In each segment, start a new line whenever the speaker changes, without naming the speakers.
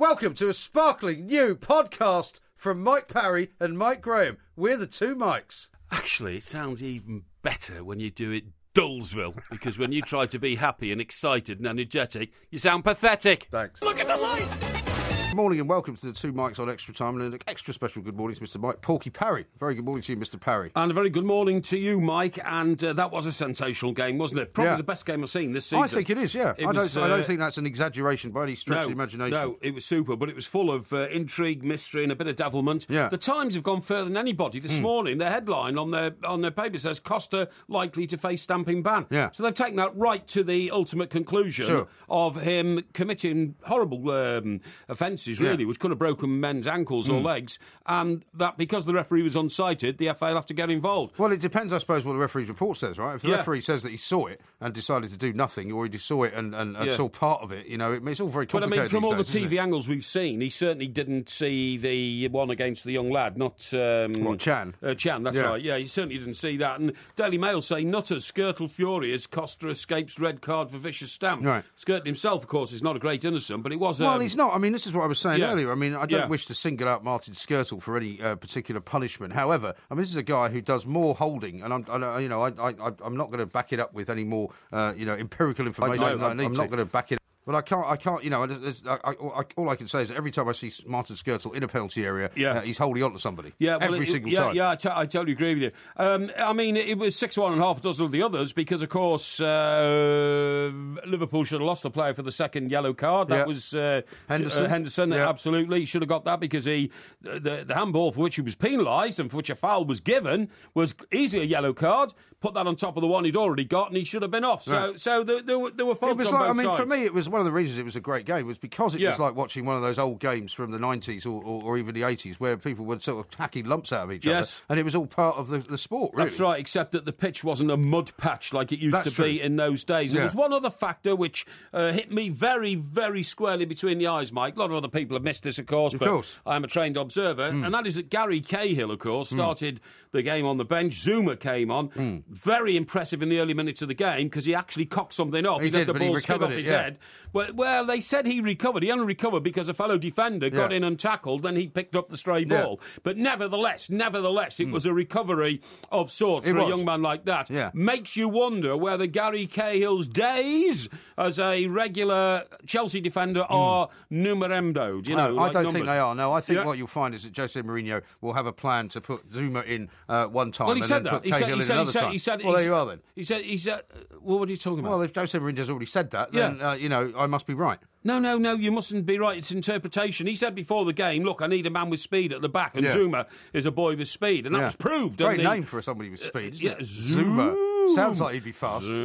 Welcome to a sparkling new podcast from Mike Parry and Mike Graham. We're the two Mikes.
Actually, it sounds even better when you do it Dullsville, because when you try to be happy and excited and energetic, you sound pathetic.
Thanks.
Look at the light!
Good morning and welcome to the two Mikes on Extra Time and an extra special good morning to Mr. Mike Porky Parry. Very good morning to you, Mr. Parry.
And a very good morning to you, Mike. And uh, that was a sensational game, wasn't it? Probably
Yeah.
the best game I've seen this season.
I think it is, yeah.
It
I,
was,
don't, I don't
uh,
think that's an exaggeration by any stretch of the imagination.
No, it was super, but it was full of uh, intrigue, mystery, and a bit of devilment.
Yeah. Hmm.
The Times have gone further than anybody. This morning, their headline on their on their paper says Costa likely to face stamping ban.
Yeah.
So they've taken that right to the ultimate conclusion
Sure.
of him committing horrible um, offences, really,
Yeah. Hmm.
which could have broken men's ankles or legs, and that because the referee was unsighted, the FA will have to get involved.
Well, it depends, I suppose, what the referee's report says, right? If the
Yeah.
referee says that he saw it and decided to do nothing, or he just saw it and, and, and
Yeah.
saw part of it, you know, it, it's all very complicated.
But I mean, from all the
days, isn't
TV angles we've seen, he certainly didn't see the one against the young lad, not um,
What, Can?
Uh, Can, that's
Yeah.
right. Yeah, he certainly didn't see that. And Daily Mail say Nutters, Skrtel fury as Costa escapes red card for vicious stamp.
Right.
Skrtel himself, of course, is not a great innocent, but it was.
Well,
um,
he's not. I mean, this is what I was saying
Yeah.
earlier. I mean, I don't
Yeah.
wish to single out Martin Skrtel for any uh, particular punishment. However, I mean, this is a guy who does more holding, and I'm, I, you know, I, I, I'm not going to back it up with any more, uh, you know, empirical information.
I
I'm not going to back it. But I can't, I can't, you know, I, I, I, all I can say is that every time I see Martin Skrtel in a penalty area,
Yeah.
uh, he's holding on to somebody.
Yeah, well,
every
it-
single
yeah,
time.
Yeah, I, t- I totally agree with you. Um, I mean, it was six one and a half a dozen of the others because, of course, uh, Liverpool should have lost a player for the second yellow card. That
Yeah.
was uh,
Henderson.
uh, Henderson,
Yeah.
absolutely. He should have got that because he the, the handball for which he was penalised and for which a foul was given was easily a yellow card. Put that on top of the one he'd already got, and he should have been off. So, so there, there, were, there were faults
It was
on
like, I mean,
sides.
for me, it was one of the reasons it was a great game was because it
Yeah.
was like watching one of those old games from the 90s or, or, or even the 80s where people were sort of hacking lumps out of each
Yes.
other. And it was all part of the, the sport, really.
That's right, except that the pitch wasn't a mud patch like it used
That's
to be in those days.
Yeah.
There was one other factor which uh, hit me very, very squarely between the eyes, Mike. A lot of other people have missed this, of course, but
course. Hmm.
I'm a trained observer, and that is that Gary Cahill, of course, started the game on the bench. Zouma came on,
Hmm.
very impressive in the early minutes of the game because he actually cocked something off.
He
let
did,
the
he
ball skid
recovered
off
it,
his
yeah.
head. Well, well, they said he recovered. He only recovered because a fellow defender got in and tackled, then he picked up the stray
Yeah.
ball. But nevertheless, nevertheless, it was a recovery of sorts
It
for a young man like that.
Yeah.
Makes you wonder whether Gary Cahill's days as a regular Chelsea defender are numeremdoed. You know,
No, I don't
numbers.
think they are. No, I think
Yeah.
what you'll find is that Jose Mourinho will have a plan to put Zouma in uh, one time
Well, he
and
said that. He said, he said, he said, he said,
well, there you are then.
He said, he said, uh, well, what are you talking about?
Well, if Jose Mourinho's already said that, then,
Yeah.
uh, you know, I must be right.
No, no, no, you mustn't be right. It's interpretation. He said before the game, look, I need a man with speed at the back, and
Yeah.
Zouma is a boy with speed, and that
Yeah.
was proved.
Great
the-
name for somebody with speed, isn't
yeah,
it?
Zoom.
Sounds like he'd be fast.
Zouma.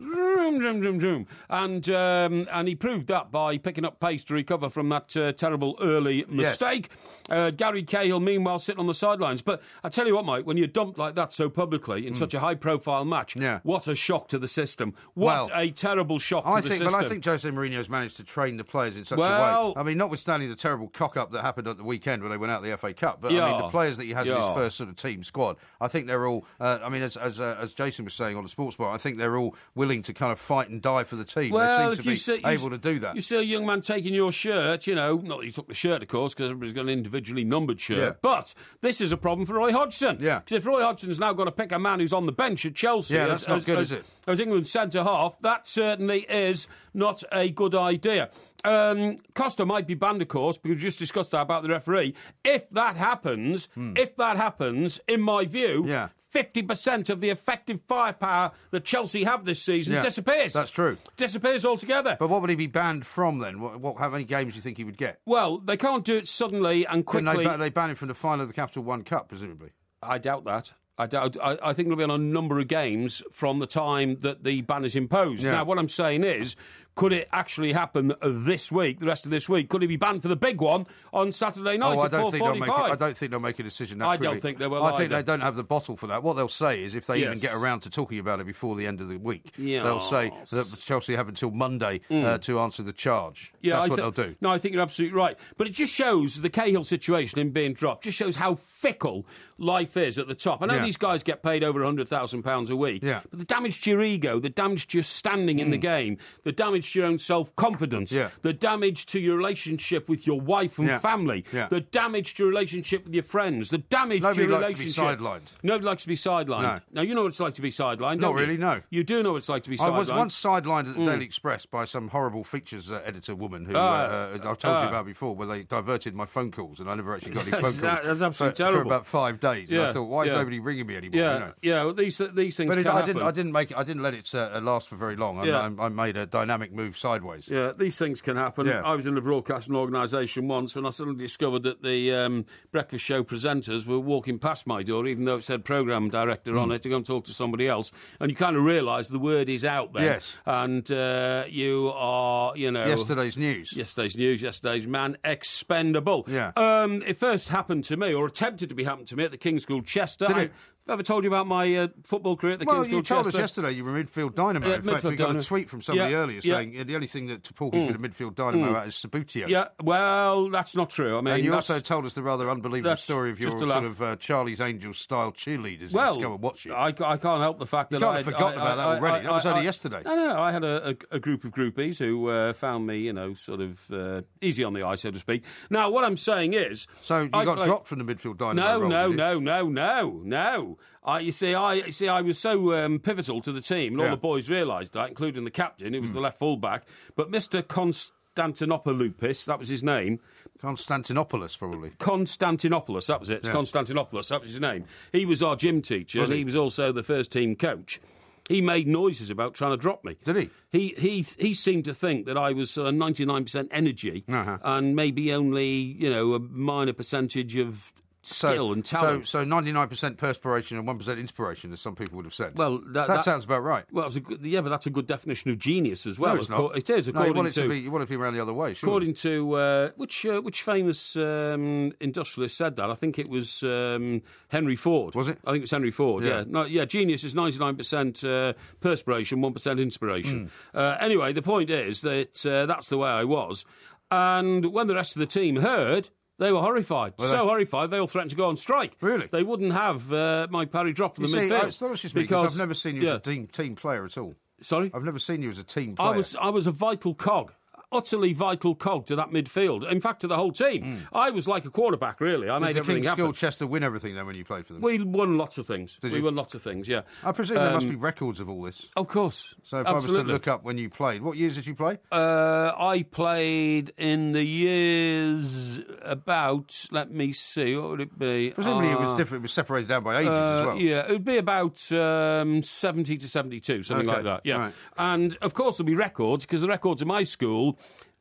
Zoom, zoom, zoom, zoom. And um, and he proved that by picking up pace to recover from that uh, terrible early mistake. Uh, Gary Cahill, meanwhile, sitting on the sidelines. But I tell you what, Mike, when you're dumped like that so publicly in such a high-profile match,
Hmm. Yeah.
what a shock to the system! What
Well,
a terrible shock
I
to the
think,
system.
but I think Jose Mourinho's managed to train the players in such
Well-
a way. I mean, notwithstanding the terrible cock up that happened at the weekend when they went out of the FA Cup, but I mean, the players that he has in his first sort of team squad, I think they're all. Uh, I mean, as as, uh, as Jason was saying on the Sports Bar, I think they're all willing to kind of fight and die for the team.
Well,
they
if
seem to
you
be
see,
able to do that.
You see a young man taking your shirt, you know, not that he took the shirt, of course, because everybody's got an individually numbered shirt.
Yeah.
But this is a problem for Roy Hodgson.
Yeah.
Because if Roy Hodgson's now got to pick a man who's on the bench at Chelsea,
Yeah,
as, as-
good,
as-
is it?
As England's centre half, that certainly is not a good idea. Um, Costa might be banned, of course, because we just discussed that about the referee. If that happens, if that happens, in my view,
Hmm. Yeah.
50% of the effective firepower that Chelsea have this season
Yeah,
disappears.
that's true.
Disappears altogether.
But what would he be banned from then? What, what, how many games do you think he would get?
Well, they can't do it suddenly and quickly.
they, ban, they ban him from the final of the Capital One Cup, presumably?
I doubt that. I doubt. I, I think it'll be on a number of games from the time that the ban is imposed.
Yeah.
Now, what I'm saying is, could it actually happen this week? The rest of this week, could he be banned for the big one on Saturday night
Oh, I
at
don't think they'll make. It,
4:45?
I don't think they'll make a decision. That
I don't
quickly.
think they will
I think they don't have the bottle for that. What they'll say is, if they even get around to talking about it before the end of the week,
Yes.
they'll say that Chelsea have until Monday uh, to answer the charge.
Yeah,
That's
I
what
thi-
they'll do.
No, I think you're absolutely right. But it just shows the Cahill situation in being dropped. Just shows how fickle life is at the top. I know
Yeah.
these guys get paid over hundred thousand pounds a week.
Yeah.
But the damage to your ego, the damage to your standing in the game, the damage to your own self confidence,
Yeah.
the damage to your relationship with your wife and family, the damage to your relationship with your friends, the damage
Nobody
to your
likes to be
relationship.
sidelined.
Nobody likes to be sidelined.
No.
Now you know what it's like to be sidelined.
Not
don't you?
really, no.
You do know what it's like to be sidelined.
I was once sidelined
Mm.
at the Daily Express by some horrible features uh, editor woman who
Ah.
uh, uh, I've told
Ah.
you about before, where they diverted my phone calls and I never actually got any phone calls.
that's absolutely
for,
terrible.
For about five days. I
Yeah,
thought, why is nobody ringing me anymore?
Yeah,
You know?
yeah. Well, these these things
But it,
can
I
happen.
didn't. I didn't make. I didn't let it uh, last for very long. I,
Yeah.
I, I made a dynamic move sideways.
Yeah, these things can happen.
Yeah.
I was in a broadcasting organisation once when I suddenly discovered that the um, breakfast show presenters were walking past my door, even though it said programme director
Hmm.
on it, to go and talk to somebody else. And you kind of realise the word is out there.
Yes.
And uh, you are, you know.
Yesterday's news.
Yesterday's news, yesterday's man, expendable.
Yeah.
Um, it first happened to me, or attempted to be happened to me, at the King's School Chester.
Did it?
I ever told you about my uh, football career at the
Well,
King's
you told
Chester?
us yesterday you were midfield dynamo.
Yeah,
In fact, we got
dynamo.
a tweet from somebody
Yeah,
earlier
yeah.
saying the only thing that Porky's been a midfield dynamo at is Subbuteo.
Yeah, well, that's not true. I mean,
And you also told us the rather unbelievable story of your sort
laugh.
of uh, Charlie's Angels style cheerleaders.
Well,
go and watch it.
I, I can't help the fact that
can't
I
have forgotten
I-
about that already.
I-
That was only yesterday.
No, no, no. I had a, a, group of groupies who uh, found me, you know, sort of uh, easy on the eye, so to speak. Now, what I'm saying is,
so you
I
got dropped from the midfield dynamo.
No, no, no, no, no, no, I, you see, I you see, I was so um, pivotal to the team, and all
Yeah.
The boys realised that, including the captain, who was the left fullback. But Mister Constantinopoulopoulos, that was his name.
Constantinopolis, probably.
Constantinopoulos, that was it. It's
Yeah.
Constantinopoulos, that was his name. He was our gym teacher,
Was
and
he?
he was also the first team coach. He made noises about trying to drop me.
Did he?
He he he seemed to think that I was ninety nine percent energy
Uh-huh.
and maybe only you know a minor percentage of skill and talent.
So, so 99% perspiration and 1% inspiration, as some people would have said.
Well, that- that-
sounds about right.
well, it's a good, yeah, but that's a good definition of genius as well.
no, it's not.
It is
No, you want it to,
to
be. You want it to be around the other way.
According to uh, which uh, which famous um, industrialist said that? I think it was um, Henry Ford.
Was it?
I think it was Henry Ford. Yeah,
Yeah.
No, yeah. Genius is ninety nine percent uh, perspiration, one percent inspiration. Uh, anyway, the point is that uh, that's the way I was, and when the rest of the team heard. They were horrified. so
they?
horrified, they all threatened to go on strike.
Really?
They wouldn't have uh, my parry drop from
You
the
see,
midfield.
it astonishes me because I've never seen you
yeah.
as a team, team player at all.
Sorry?
I've never seen you as a team player.
I was I was a vital cog, utterly vital cog to that midfield. In fact, to the whole team. I was like a quarterback, really. I made.
Did the
everything
King's
happen.
School Chester win everything then when you played for them?
We won lots of things.
Did
we
you?
won lots of things. Yeah.
I presume there must
Um,
be records of all this.
Of course.
So if
Absolutely.
I was to look up when you played, what years did you play?
Uh, I played in the years about. Let me see. What would it be?
Presumably it was
Uh,
different. It was separated down by ages
Uh,
as well.
Yeah, it would be about um, 70 to 72, something
Okay,
like that. Yeah.
right.
And of course, there'll be records because the records of my school,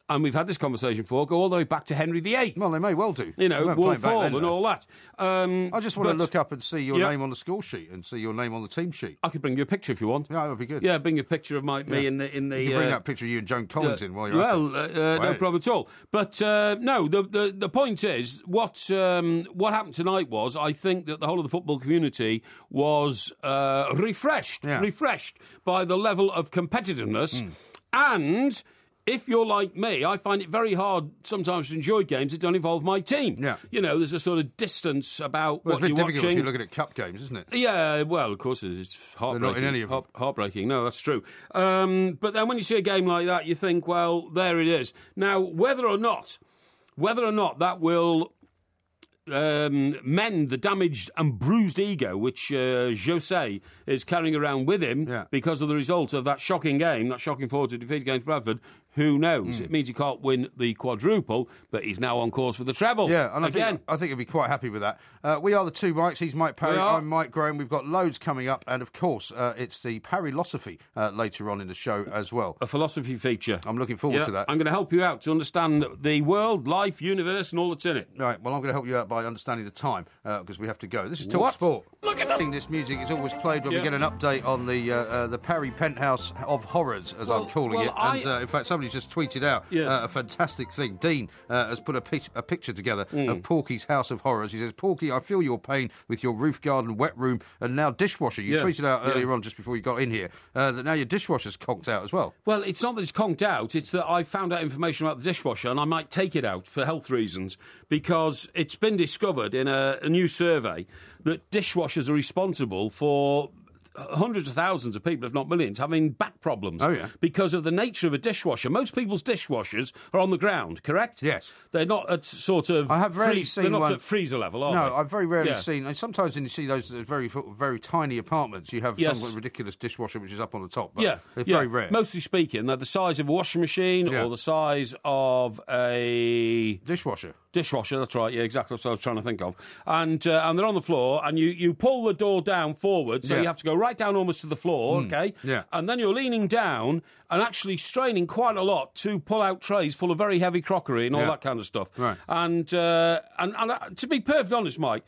and we've had this conversation before, go all the way back to Henry VIII.
Well, they may well do.
you know, Wolf Hall
then,
and all that. Um,
I just want to look up and see your
Yeah.
name on the score sheet and see your name on the team sheet.
I could bring you a picture if you want.
Yeah, that would be good.
Yeah, bring you a picture of my, me in the in the.
You can bring
uh,
that picture of you and Joan Collins in while you're
well,
at it.
uh, uh, no problem at all. But uh, no, the, the the point is what um, what happened tonight was I think that the whole of the football community was uh, refreshed,
Yeah.
refreshed by the level of competitiveness,
Hmm.
and. If you're like me, I find it very hard sometimes to enjoy games that don't involve my team.
Yeah.
You know, there's a sort of distance about
Well, it's a
what
bit
you're
difficult
watching.
if you're looking at cup games, isn't it?
Yeah, well, of course, it's heartbreaking.
They're not in any of them.
Heart- heartbreaking. No, that's true. Um, but then when you see a game like that, you think, well, there it is. Now, whether or not, whether or not that will um, mend the damaged and bruised ego which uh, Jose is carrying around with him
Yeah.
because of the result of that shocking game, that shocking 4 to defeat against Bradford. Who knows? It means he can't win the quadruple, but he's now on course for the treble.
Yeah, and I
again.
think I think he'll be quite happy with that. Uh, we are the two Mikes. He's Mike Parry. I'm Mike Graham. We've got loads coming up, and of course, uh, it's the Parrylosophy uh, later on in the show as well.
a philosophy feature.
I'm looking forward
Yeah,
to that.
I'm going to help you out to understand the world, life, universe, and all that's in it.
Right, well, I'm going to help you out by understanding the time because we have to go. This is Talk
What?
Sport. Look at! This music is always played when
Yeah.
we get an update on the uh, uh, the Parry Penthouse of Horrors, as
Well-
I'm calling
well,
it.
I-
And uh, in fact, somebody just tweeted out
Yes.
uh, a fantastic thing. Dean uh, has put a, a picture together
Hmm.
of Porky's House of Horrors. He says, Porky, I feel your pain with your roof garden, wet room, and now dishwasher. You
Yeah.
tweeted out
Yeah.
earlier on, just before you got in here, uh, that now your dishwasher's conked out as well.
Well, it's not that it's conked out, it's that I found out information about the dishwasher and I might take it out for health reasons because it's been discovered in a, a new survey that dishwashers are responsible for hundreds of thousands of people, if not millions, having back problems.
Oh, yeah.
Because of the nature of a dishwasher. Most people's dishwashers are on the ground, correct?
Yes.
They're not at sort of.
I have rarely
freeze-
seen
They're not
one-
at freezer level, are
No,
they?
I've very rarely
Yeah.
seen. And sometimes when you see those very very tiny apartments, you have
Yes.
some ridiculous dishwasher which is up on the top. But
Yeah,
they're
yeah.
very rare.
Mostly speaking, they're the size of a washing machine or the size of a
dishwasher.
Dishwasher. That's right. Yeah, exactly. That's what I was trying to think of. And uh, and they're on the floor, and you, you pull the door down forward, so
Yeah.
you have to go right down almost to the floor. Okay.
yeah.
And then you're leaning down and actually straining quite a lot to pull out trays full of very heavy crockery and all
Yeah.
that kind of stuff.
Right.
And uh, and and uh, to be perfectly honest, Mike,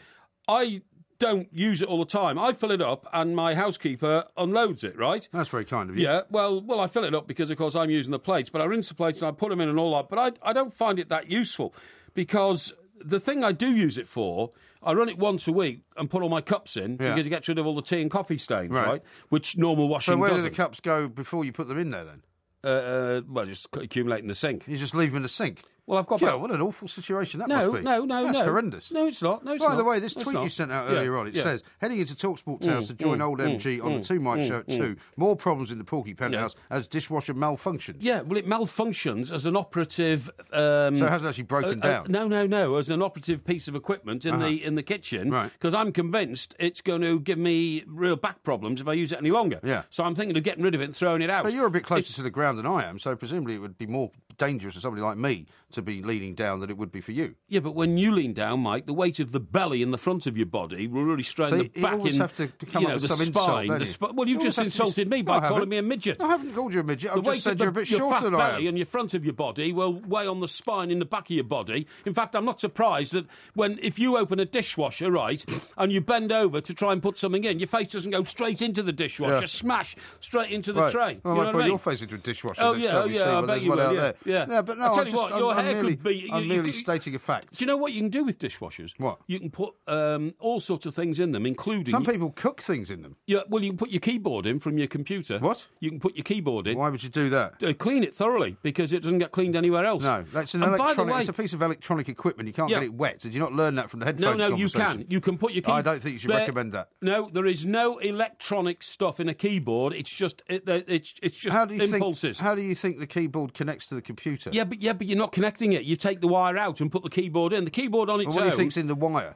I. Don't use it all the time. I fill it up, and my housekeeper unloads it. Right?
That's very kind of you.
Yeah, well, well, I fill it up because, of course, I'm using the plates, but I rinse the plates and I put them in and all that. But I, I don't find it that useful because the thing I do use it for, I run it once a week and put all my cups in
Yeah.
because it gets rid of all the tea and coffee stains, right?
Right.
Which normal washing
So where do
doesn't.
the cups go before you put them in there? Then
uh, uh, well, just accumulate in the sink.
you just leave them in the sink.
Well, I've got
Yeah, what an awful situation that
No,
must be.
no, no,
That's
no.
horrendous.
No, it's not. No, it's
By
not.
the way, this
It's
tweet
not.
you sent out
Yeah,
earlier on, it
yeah. Mm,
says, heading into Talksport House to join old MG on the Two Mike Show at 2. More problems in the Porky Penthouse as dishwasher malfunctions.
Yeah, well, it malfunctions as an operative. Um,
So it hasn't actually broken
uh, uh,
down.
no, no, no. As an operative piece of equipment in the in the kitchen,
Right.
Because I'm convinced it's going to give me real back problems if I use it any longer.
Yeah.
So I'm thinking of getting rid of it and throwing it out.
But you're a bit closer
It's-
to the ground than I am, so presumably it would be more dangerous for somebody like me to be leaning down than it would be for you.
Yeah, but when you lean down, Mike, the weight of the belly in the front of your body will really strain
So
the
you-
back
always
in.
have to come
you
up
know,
with
the
some insult,
spine. the
you?
spi- well, you've
You
just
always have be-
insulted me
No,
by calling me a midget.
I haven't called you a midget.
the
I've
weight
just said
of
you're a
the-
bit
your
shorter
fat
than I
belly
am.
and your front of your body will weigh on the spine in the back of your body. In fact, I'm not surprised that when if you open a dishwasher, right, and you bend over to try and put something in, your face doesn't go straight into the dishwasher,
Yeah.
smash straight into the
Right.
tray.
Well,
you
I
know
might
what I mean?
your face into a dishwasher
Oh
next
yeah,
time
oh yeah,
see
I bet you will. Yeah,
there.
Yeah.
Yeah, but no,
I tell
I'm
you
just,
what,
I'm,
your
I'm
hair
merely,
could be. you-
I'm merely
could-
stating a fact.
Do you know what you can do with dishwashers?
What?
You can put um, all sorts of things in them, including.
Some people cook things in them.
Yeah, well, you can put your keyboard in from your computer.
What?
You can put your keyboard in.
Why would you do that?
Uh, clean it thoroughly because it doesn't get cleaned anywhere else.
No, that's an
And
electronic.
way-
it's a piece of electronic equipment. You can't
Yeah.
get it wet. Did you not learn that from the headphones
no, no,
you
can. You can put your key.
I don't think you should
There-
recommend that.
No, there is no electronic stuff in a keyboard. It's just it, it's it's just
How do you
impulses.
think? How do you think the keyboard connects to the computer?
Yeah, but yeah, but you're not connecting it. You take the wire out and put the keyboard in. The keyboard on its
Well, what do
own.
you think's in the wire?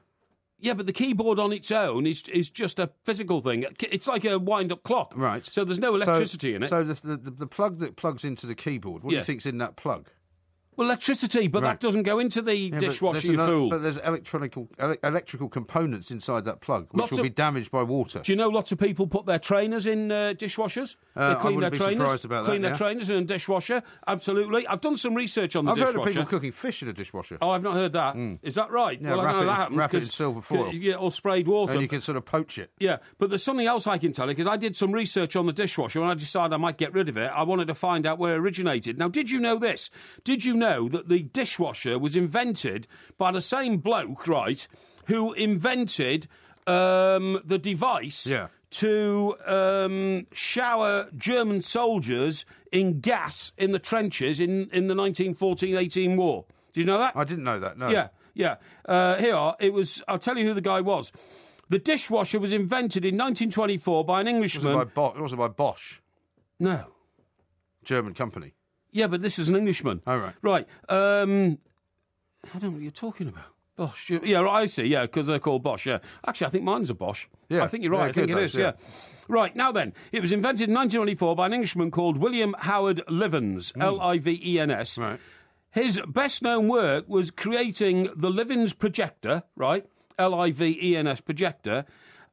Yeah, but the keyboard on its own is is just a physical thing. It's like a wind-up clock.
Right.
So there's no electricity
so,
in it.
So the, the the plug that plugs into the keyboard. What do you think's in that plug?
Well, electricity, but
Right.
that doesn't go into the
Yeah,
dishwasher, you
another-
fool.
But there's electronical ele- electrical components inside that plug, which
Lots
will
of-
be damaged by water.
Do you know lots of people put their trainers in uh, dishwashers?
Uh,
they
I
clean
wouldn't
their
be
trainers.
surprised about that,
Clean their trainers in a dishwasher. Absolutely. I've done some research on the
I've heard
dishwasher.
of people cooking fish in a dishwasher,
Oh, I've not heard that. Is that right?
Yeah,
well, I know that happens.
wrap it in silver foil.
Yeah, or sprayed water.
and you can sort of poach it.
Yeah, but there's something else I can tell you because I did some research on the dishwasher and I decided I might get rid of it. I wanted to find out where it originated. Now, did you know this? Did you know that the dishwasher was invented by the same bloke, right, who invented um, the device
Yeah.
to um, shower German soldiers in gas in the trenches in, in the 1914-18 war? Do you know that?
I didn't know that. No.
Yeah, yeah. Uh, here, it was. I'll tell you who the guy was. The dishwasher was invented in 1924 by an
It wasn't
Englishman.
by, Bo- it wasn't by Bosch,
No.
German company.
Yeah, but this is an Englishman.
All right.
Right. Um, I don't know what you're talking about. Bosch. Yeah, right, I see. Yeah, because they're called Bosch. Yeah. Actually, I think mine's a Bosch.
Yeah,
I think you're right.
yeah,
I think it is.
yeah.
Yeah. Right, now then, it was invented in 1924 by an Englishman called William Howard Livens, L I V E N S.
Right.
His best known work was creating the Livens projector, right? L I V E N S projector.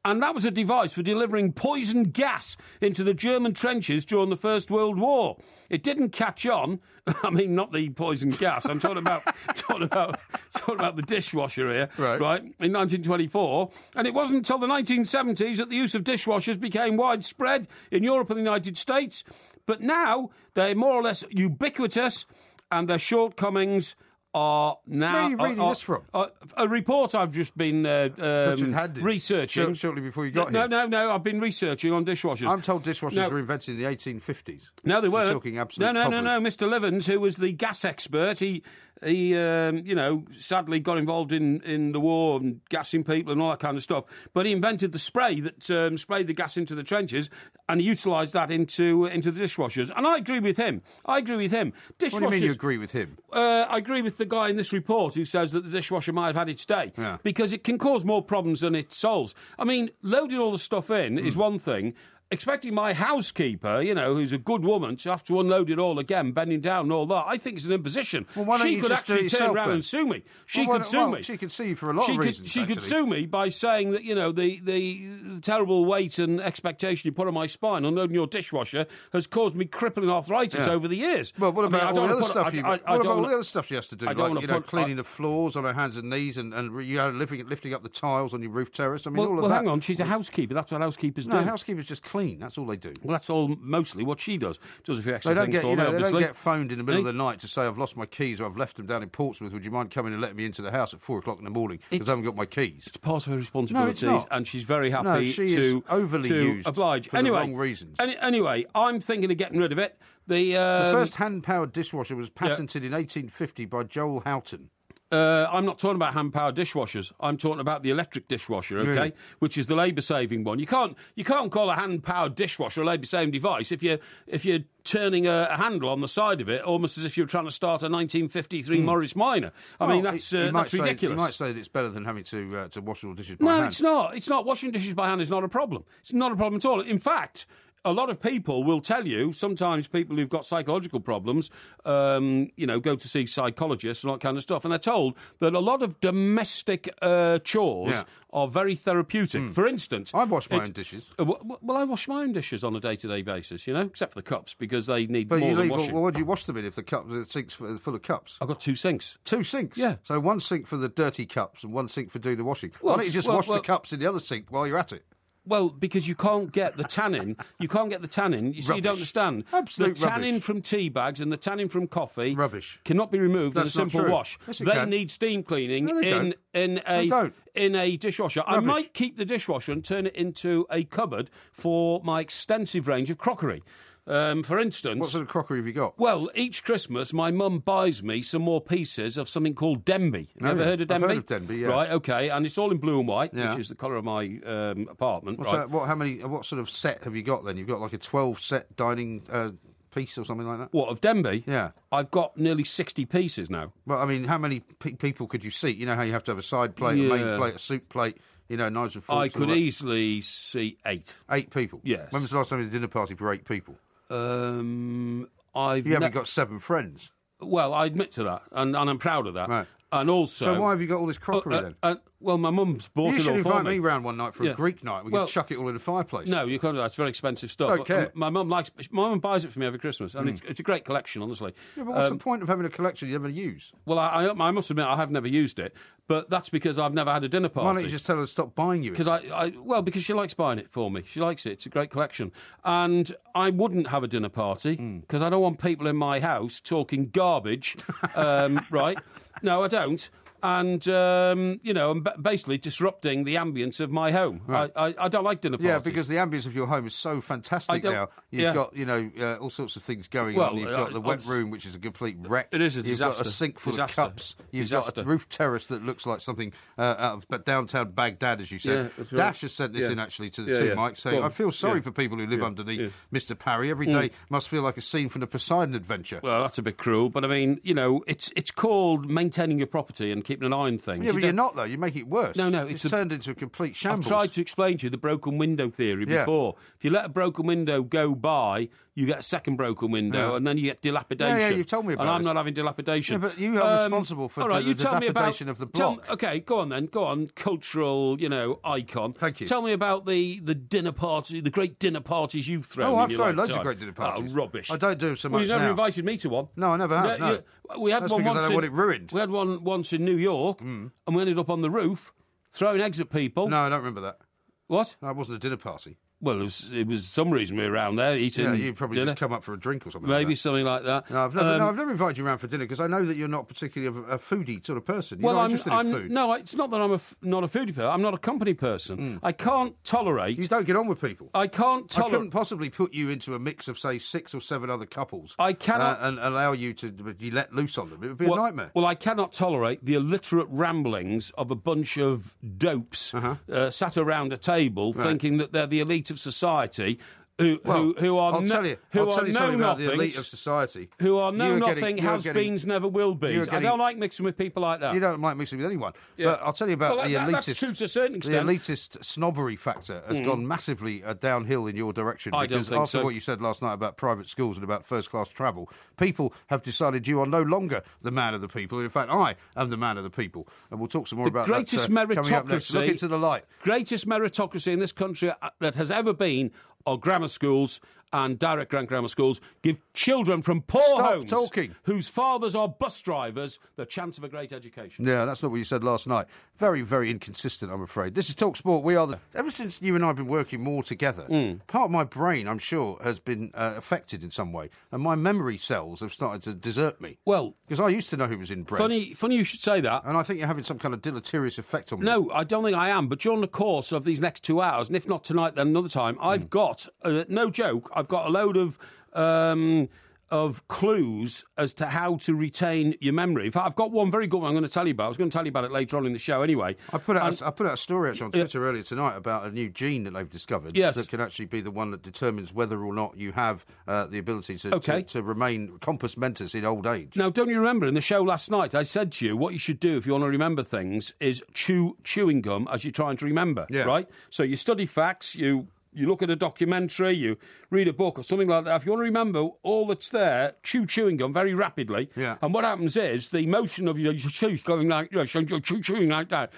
And that was a device for delivering poison gas into the German trenches during the First World War. It didn't catch on. I mean, not the poison gas. I'm talking about talking about talking about the dishwasher here,
Right.
right? In 1924, and it wasn't until the 1970s that the use of dishwashers became widespread in Europe and the United States. But now they're more or less ubiquitous, and their shortcomings are now.
Where are you reading
are-
this from?
are- a report I've just been uh, um, researching.
short- shortly before you got
no,
here.
no, no. no. I've been researching on dishwashers.
I'm told dishwashers
No.
were invented in the 1850s.
No, they weren't.
talking absolute
No, no, no,
cobblers.
no. Mr. Livens, who was the gas expert, he He, um, you know, sadly got involved in, in the war and gassing people and all that kind of stuff. But he invented the spray that um, sprayed the gas into the trenches, and he utilised that into into the dishwashers. And I agree with him. I agree with him. Dishwashers.
What do you mean you agree with him?
Uh, I agree with the guy in this report who says that the dishwasher might have had its day
Yeah.
because it can cause more problems than it solves. I mean, loading all the stuff in is
Hmm.
one thing. Expecting my housekeeper, you know, who's a good woman, to have to unload it all again, bending down and all that, I think it's an imposition.
Well, why don't
she
you
could actually turn around
then?
and sue me. She
Well,
could sue
well,
me.
she could sue you for a lot
she
of
could,
reasons,
She could sue me by saying that, you know, the, the, terrible weight and expectation you put on my spine unloading your dishwasher has caused me crippling arthritis
Yeah.
over the years.
Well, what
I mean,
about all the other stuff you?
I- I
what about all the other stuff she has to do?
I don't
like you know,
put-
cleaning the floors on her hands and knees, and, and you know, lifting lifting up the tiles on your roof terrace. I mean,
Well,
all of
well
that.
hang on. She's a housekeeper. That's what housekeepers
No,
do.
housekeepers just clean. That's all they do.
Well, that's all mostly what she does. Does a few extra
They don't
things
get,
for
you
me,
know, they don't get phoned in the middle of the night to say I've lost my keys or I've left them down in Portsmouth. Would you mind coming and letting me into the house at four o'clock in the morning because I haven't got my keys?
It's part of her responsibilities,
not.
and she's very happy
No, she
to,
is overly
to
used
oblige.
for the wrong reasons.
any- anyway, I'm thinking of getting rid of it. The, um,
The first hand-powered dishwasher was patented in 1850 by Joel Houghton.
Uh, I'm not talking about hand powered dishwashers. I'm talking about the electric dishwasher, okay, which is the labour saving one. You can't you can't call a hand powered dishwasher a labour saving device if you if you're turning a, a handle on the side of it, almost as if you're trying to start a 1953 Morris Minor. I mean, that's
you- you
uh, that's
say-
ridiculous.
You might say that it's better than having to uh, to wash all dishes by
No,
hand.
it's not. It's not. Washing dishes by hand is not a problem. It's not a problem at all. In fact, a lot of people will tell you, sometimes people who've got psychological problems, um, you know, go to see psychologists and all that kind of stuff, and they're told that a lot of domestic uh, chores
Yeah.
are very therapeutic. For instance,
I wash my
it-
own dishes.
Uh, Well, I wash my own dishes on a day-to-day basis, you know, except for the cups because they need
But
more
you leave.
washing.
Well, what do you wash them in if the cup the sink's full full of cups?
I've got two sinks.
Two sinks.
Yeah.
So one sink for the dirty cups and one sink for doing the washing.
Well,
Why don't you just
well,
wash the cups in the other sink while you're at it?
Well, because you can't get the tannin. You can't get the tannin. You see, you don't understand.
Absolute
the tannin
rubbish.
from tea bags and the tannin from coffee
Rubbish.
cannot be removed
That's
in a simple wash.
Yes,
they
can.
need steam cleaning
No,
in in a in a dishwasher. I might keep the dishwasher and turn it into a cupboard for my extensive range of crockery. Um, for instance,
What sort of crockery have you got?
well, each Christmas, my mum buys me some more pieces of something called Denby. Have you
Oh,
ever
yeah.
heard of
I've
Denby?
heard of Denby, yeah.
Right, okay, and it's all in blue and white,
Yeah.
which is the colour of my um, apartment.
What's
right.
that, what? How many? What sort of set have you got then? You've got like a twelve set dining uh, piece or something like that.
What of Denby?
Yeah.
I've got nearly sixty pieces now.
Well, I mean, how many pe- people could you seat? You know how you have to have a side plate, a main plate, a soup plate. You know, knives and forks.
I could easily seat eight.
eight people.
Yes.
When was the last time you had a dinner party for eight people?
Um, I've
You haven't
ne-
got seven friends.
well, I admit to that, and, and I'm proud of that.
Right.
And also,
So why have you got all this crockery
uh,
then?
uh, well, my mum's bought
You
it
should
all for me.
You should invite
me.
round one night for
Yeah.
a Greek night. We
Well-
could chuck it all in the fireplace.
No, you can't do that. It's very expensive stuff.
Don't
But,
care.
um, My mum likes. My mum buys it for me every Christmas, and it's, it's a great collection, honestly.
Yeah, but what's
Um,
the point of having a collection you never use?
well, I, I, I must admit, I have never used it, but that's because I've never had a dinner party.
Why don't you just tell her to stop buying you?
Because I, I, well, because she likes buying it for me. She likes it. It's a great collection. And I wouldn't have a dinner party
Hmm.
because I don't want people in my house talking garbage, um, right? No, I don't. And, um, you know, and basically disrupting the ambience of my home. I, I, I don't like dinner parties.
Yeah, because the ambience of your home is so fantastic now. You've
yeah.
got, you know, uh, all sorts of things going
Well,
on. You've
uh,
got the wet
obs-
room, which is a complete wreck.
It is a
You've got a sink full
Disaster.
of cups. You've got a roof terrace that looks like something uh, out of but downtown Baghdad, as you said.
Yeah, right.
Dash has sent this
Yeah.
in actually to,
yeah.
Mike, saying, "I feel sorry for people who live underneath.
Mm.
Mr. Parry. Every day must feel like a scene from the Poseidon Adventure."
Well, that's a bit cruel, but I mean, you know, it's it's called maintaining your property and keeping an eye on things.
yeah,
You
but you're
don't-
though. You make it worse.
No, no,
it's,
it's a-
turned into a complete shambles.
I've tried to explain to you the broken window theory
Yeah.
before. If you let a broken window go by, you get a second broken window,
Yeah.
and then you get dilapidation.
Yeah, yeah, you've told me about
And I'm
this.
not having dilapidation. Um,
Yeah, but you are responsible for
all right,
the
you tell me about-
dilapidation of the
tell-
block.
okay, go on then. Go on, cultural, you know, icon.
Thank you.
Tell me about the the dinner party, the great dinner parties you've thrown.
Oh, I've thrown loads of great dinner parties.
Oh, rubbish.
I don't do so
Well,
much
you never
now.
invited me to one.
No, I never have,
Yeah,
no.
yeah. We had
That's
one
because I
once
don't
in,
want it ruined.
We had one once in New York, and we ended up on the roof throwing eggs at people.
No, I don't remember that.
What?
No, wasn't a dinner party.
Well, it was, it was some reason we were around there eating.
Yeah, you probably
dinner.
just come up for a drink or something.
Maybe
Like
something like that.
No, I've never,
Um,
no, I've never invited you around for dinner because I know that you're not particularly a, a foodie sort of person. You're
well,
not
I'm,
interested
I'm
in food.
no. It's not that I'm a not a foodie person. I'm not a company person. I can't tolerate.
You don't get on with people.
I can't
I couldn't possibly put you into a mix of, say, six or seven other couples.
I cannot-
uh, and allow you to be let loose on them. It would be
well,
a nightmare.
Well, I cannot tolerate the illiterate ramblings of a bunch of dopes
Uh-huh.
uh, sat around a table thinking that they're the elite society. Who, who, who are
I'll
no,
you,
who
I'll
are
tell you
know
something the elite of society.
who are
You
nothing,
getting-
has
getting-
beens, never will be. I don't like mixing with people like that.
You don't like mixing with anyone.
Yeah.
But I'll tell you about
Well,
the
that-
elitist.
that's true to a certain
The elitist snobbery factor has gone massively uh, downhill in your direction.
I
because after
so.
what you said last night about private schools and about first class travel, people have decided you are no longer the man of the people. In fact, I am the man of the people. And we'll talk some more
the
about
greatest
that uh, next. Look into the light.
Greatest meritocracy in this country uh, that has ever been are grammar schools and direct grant grammar schools give children from poor
Stop
homes
talking.
whose fathers are bus drivers the chance of a great education.
Yeah, that's not what you said last night. Very, very inconsistent, I'm afraid. This is Talk Sport. We are the. Ever since you and I have been working more together,
Hmm.
part of my brain, I'm sure, has been uh, affected in some way, and my memory cells have started to desert me.
Well,
Because I used to know who was in bread,
funny, funny you should say that.
and I think you're having some kind of deleterious effect on me.
No, I don't think I am. But during the course of these next two hours, and if not tonight, then another time, I've got uh, no joke. I've got a load of um, of clues as to how to retain your memory. In fact, I've got one very good one. I'm going to tell you about. I was going to tell you about it later on in the show, anyway.
I put out I put out a story actually on Twitter earlier tonight about a new gene that they've discovered
Yes.
that can actually be the one that determines whether or not you have uh, the ability to,
Okay.
to to remain compos mentis in old age.
Now, don't you remember in the show last night? I said to you, what you should do if you want to remember things is chew chewing gum as you're trying to remember.
Yeah.
Right. So you study facts. You you look at a documentary. You read a book or something like that. If you want to remember all that's there, chew chewing gum very rapidly.
Yeah.
And what happens is the motion of your teeth going like you know, chew- chewing like that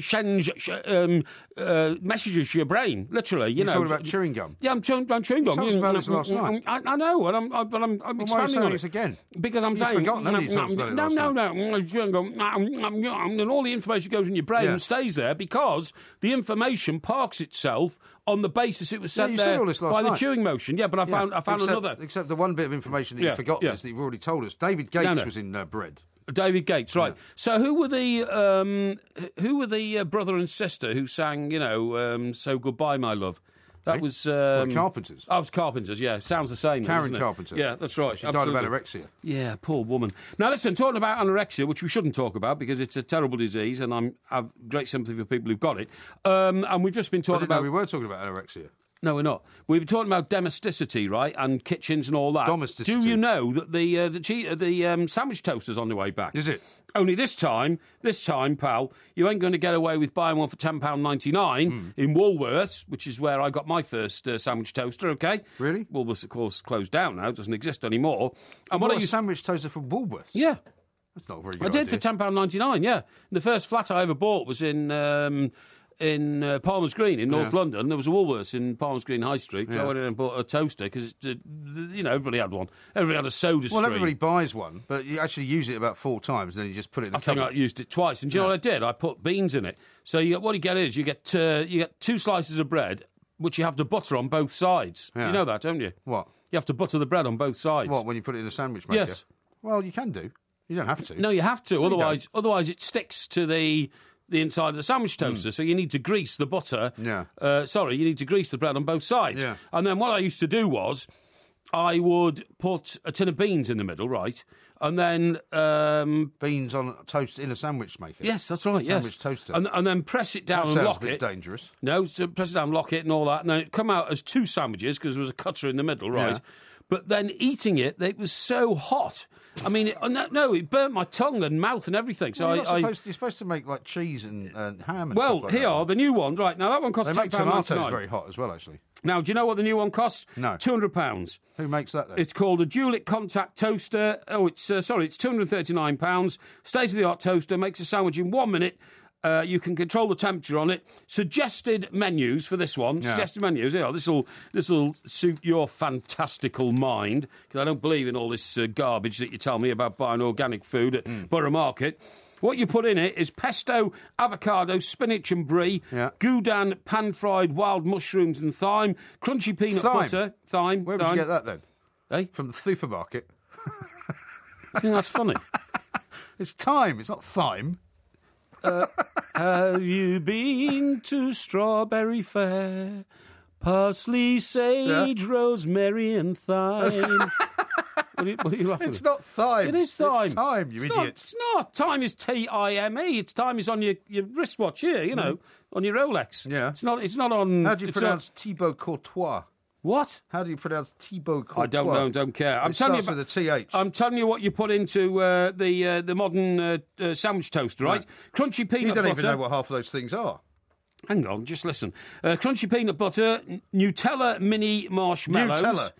sends um, uh, messages to your brain. Literally, you
You're
know.
talking about chewing gum.
Yeah, I'm chewing, I'm chewing gum.
told us about this last night.
I, I know, and I'm, I, but I'm, I'm
Well, you
expanding
saying
on
this
it
again?
because I'm
You've
saying
forgotten, haven't you, about it
no,
last
no,
night?
no, and all the information goes in your brain
Yeah.
and stays there because the information parks itself on the basis it was
Yeah, you said
there
this last
by the chewing motion. Yeah, but I
Yeah,
found I found
except,
another.
Except the one bit of information that
Yeah,
you've forgotten
yeah.
is that you've already told us. David Gates
No, no.
was in uh, bread.
David Gates, right? So who were the um, who were the uh, brother and sister who sang, you know, um, "So Goodbye, My Love"? That
Eh?
was um,
the Carpenters.
I was Carpenters. Yeah, sounds the same. then,
Karen
it?
Carpenter.
Yeah, that's right.
She died of anorexia.
Yeah, poor woman. Now listen, talking about anorexia, which we shouldn't talk about because it's a terrible disease, and I'm have great sympathy for people who've got it. Um, and we've just been talking about.
we were talking about anorexia.
No, we're not. We've been talking about domesticity, right, and kitchens and all that.
Domesticity.
Do you know that the uh, the che- uh, the um, sandwich toaster's on the way back?
Is it?
Only this time, this time, pal, you ain't going to get away with buying one for ten pound ninety nine
Hmm.
in Woolworths, which is where I got my first uh, sandwich toaster. Okay,
Really?
Woolworths, of course, closed down now; doesn't exist anymore. And
What
what, are you?
sandwich toaster from Woolworths?
Yeah,
That's not a very good
I did
idea.
for ten pound ninety nine. Yeah, the first flat I ever bought was in um, in uh, Palmer's Green in North
Yeah.
London. There was a Woolworths in Palmer's Green High Street. So
Yeah.
I went in and bought a toaster because uh, you know everybody had one. Everybody had a soda
Well,
stream.
everybody buys one, but you actually use it about four times, and then you just put it in the
I think I
cupboard.
used it twice, and do you know what I did? I put beans in it. So you, what you get is you get uh, you get two slices of bread, which you have to butter on both sides.
Yeah.
You know that, don't you?
What?
You have to butter the bread on both sides.
What, when you put it in a sandwich maker?
Yes.
Well, you can do. You don't have to.
No, you have to. Otherwise, otherwise it sticks to the the inside of the sandwich toaster. So you need to grease the butter.
Hmm. Yeah.
Uh, sorry, you need to grease the bread on both sides.
Yeah.
And then what I used to do was, I would put a tin of beans in the middle, right, and then um,
Beans on toast in a sandwich maker.
yes, that's right, yes,
Sandwich toaster.
and, and then press it down
That
and lock
a bit
it.
dangerous.
No, so press it down, lock it, and all that, and then it come out as two sandwiches because there was a cutter in the middle, right?
Yeah.
But then eating it, it was so hot. I mean, it, no, no, it burnt my tongue and mouth and everything. So
Well, you're,
I,
not
I
supposed, you're supposed to make like cheese and, and ham and
well,
stuff like
here
that.
are the new one. Right now, that one costs
They make
£10.99.
tomatoes very hot as well, actually.
Now, do you know what the new one costs?
No.
two hundred pounds.
Who makes that then?
It's called a Dualit Contact Toaster. Oh, it's uh, sorry, it's two hundred thirty-nine pounds. State of the art toaster makes a sandwich in one minute. Uh, you can control the temperature on it. Suggested menus for this one.
Yeah.
Suggested menus. Yeah, this will this will suit your fantastical mind because I don't believe in all this uh, garbage that you tell me about buying organic food at
Mm.
Borough Market. What you put in it is pesto, avocado, spinach and brie,
Yeah.
goudan, pan-fried wild mushrooms and thyme, crunchy peanut
Thyme?
butter, thyme.
Where would you get that then?
Eh?
From the supermarket.
I think that's funny.
It's thyme. It's not thyme.
Have you been to Strawberry Fair? Parsley, sage, rosemary, and thyme. what, are you, what are you laughing
It's
at?
not thyme.
It is thyme.
It's thyme, you
it's
idiot.
Not, it's not. Time is T I M E. It's time is on your, your wristwatch here, you know, on your Rolex.
Mm. Yeah.
It's not. It's not on.
How do you pronounce Thibaut Courtois?
What?
How do you pronounce Thibaut Courtois?
I don't know. Don't care. I'm
It
telling you.
starts
About,
with a TH.
I'm telling you what you put into uh, the uh, the modern uh, uh, sandwich toaster, right? Crunchy peanut butter
you don't
butter.
even know what half of those things are.
Hang on, just listen. Uh, crunchy peanut butter, Nutella mini marshmallows.
Nutella?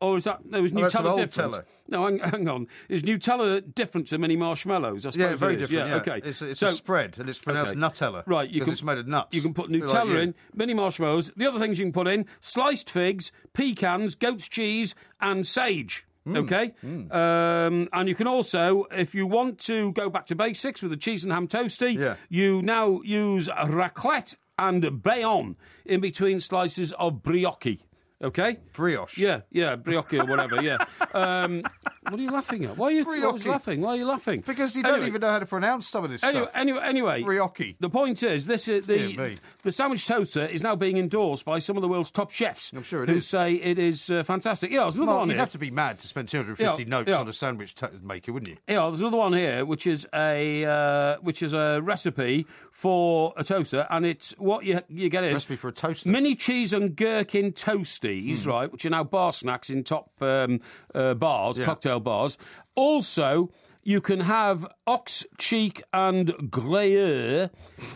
Or is that there was
Oh, that's an
Nutella
old
different?
Teller.
No, hang, hang on. Is Nutella different to mini marshmallows? I suppose
Yeah,
it
very
is.
different. Yeah,
okay.
It's, it's
so,
a spread, and it's pronounced
okay.
Nutella.
Right, you
because
can-
it's made of nuts.
You can put
A bit like
Nutella in, mini marshmallows. The other things you can put in: sliced figs, pecans, goat's cheese, and sage.
Hmm.
Okay, Um, and you can also, if you want to go back to basics with a cheese and ham toasty,
Yeah.
you now use raclette and bayonne in between slices of brioche. Okay,
Brioche.
yeah, yeah, brioche or whatever. Yeah. Um, what are you laughing at? Why are you
Brioche.
laughing? Why are you laughing?
Because you don't even know how to pronounce some of this
Anyway,
stuff.
anyway, anyway.
Brioche.
The point is, this is the the sandwich toaster is now being endorsed by some of the world's top chefs.
I'm sure it
who
is.
say it is uh, fantastic. Yeah, there's another
Well,
one
you'd
here.
have to be mad to spend 250
Yeah,
notes
yeah.
on a sandwich t- maker, wouldn't you?
Yeah, there's another one here, which is a uh, which is a recipe for a toaster, and it's what you you get is
Recipe for a toaster.
mini cheese and gherkin toasties,
Hmm.
right, which are now bar snacks in top um, uh, bars,
Yeah.
Cocktail bars. Also, you can have ox cheek and gruyere.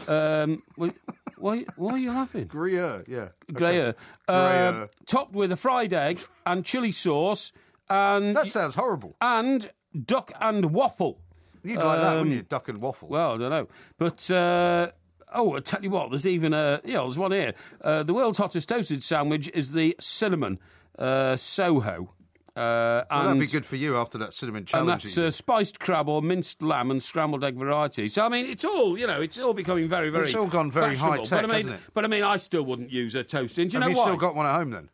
Um, why, why, are you laughing?
Gruyere, yeah.
Gruyere,
Gruyere.
Uh, topped with a fried egg and chili sauce, and
That sounds horrible.
and duck and waffle.
You'd like that, wouldn't you? Duck and waffle.
Um, Well, I don't know, but. Uh, Oh, I tell you what, there's even a yeah, there's one here. Uh, the world's hottest toasted sandwich is the cinnamon uh, Soho, uh,
Well,
and
that'd be good for you after that cinnamon challenge.
and that's
that
uh, spiced crab or minced lamb and scrambled egg variety. So I mean, it's all you know, it's all becoming very, very.
It's all gone very
fashionable.
high-tech,
but I mean,
hasn't it?
but I mean, I still wouldn't use a toast in. Do you
Have
know
you
why?
still got one at home then?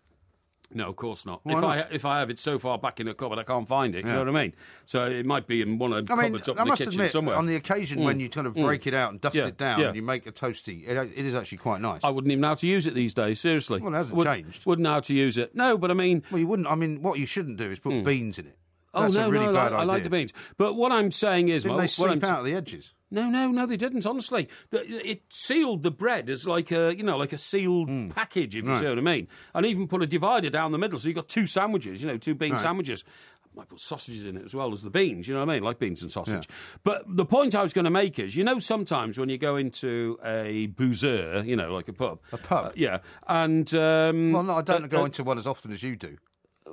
No, of course not.
Why
if
not?
I if I have it so far back in the cupboard, I can't find it. You know what I mean? So it might be in one of the
I mean,
cupboards up
I
in the kitchen
admit,
somewhere. Mm.
on the occasion when you kind of break it out and dust
Yeah,
it down
yeah.
and you make a toasty, it, it is actually quite nice.
I wouldn't even know how to use it these days. Seriously,
Well, it hasn't
Would-
changed.
Wouldn't know how to use it. No, but I mean,
Well, you wouldn't. I mean, what you shouldn't do is put beans in it.
oh
That's
no,
a really
no, I I
idea.
like the beans. But what I'm saying is,
Didn't
well,
they sleep out at the edges?
No, no, no, they didn't. Honestly, The- it sealed the bread as like a you know like a sealed
Hmm.
package, if you see what I mean, and even put a divider down the middle, so you got two sandwiches, you know, two bean
Right.
sandwiches. I might put sausages in it as well as the beans. You know what I mean? Like beans and sausage. But the point I was going to make is, you know, sometimes when you go into a boozer, you know, like a pub, a
pub?
yeah, and um,
Well, no, I don't
uh,
go
uh,
into one as often as you do.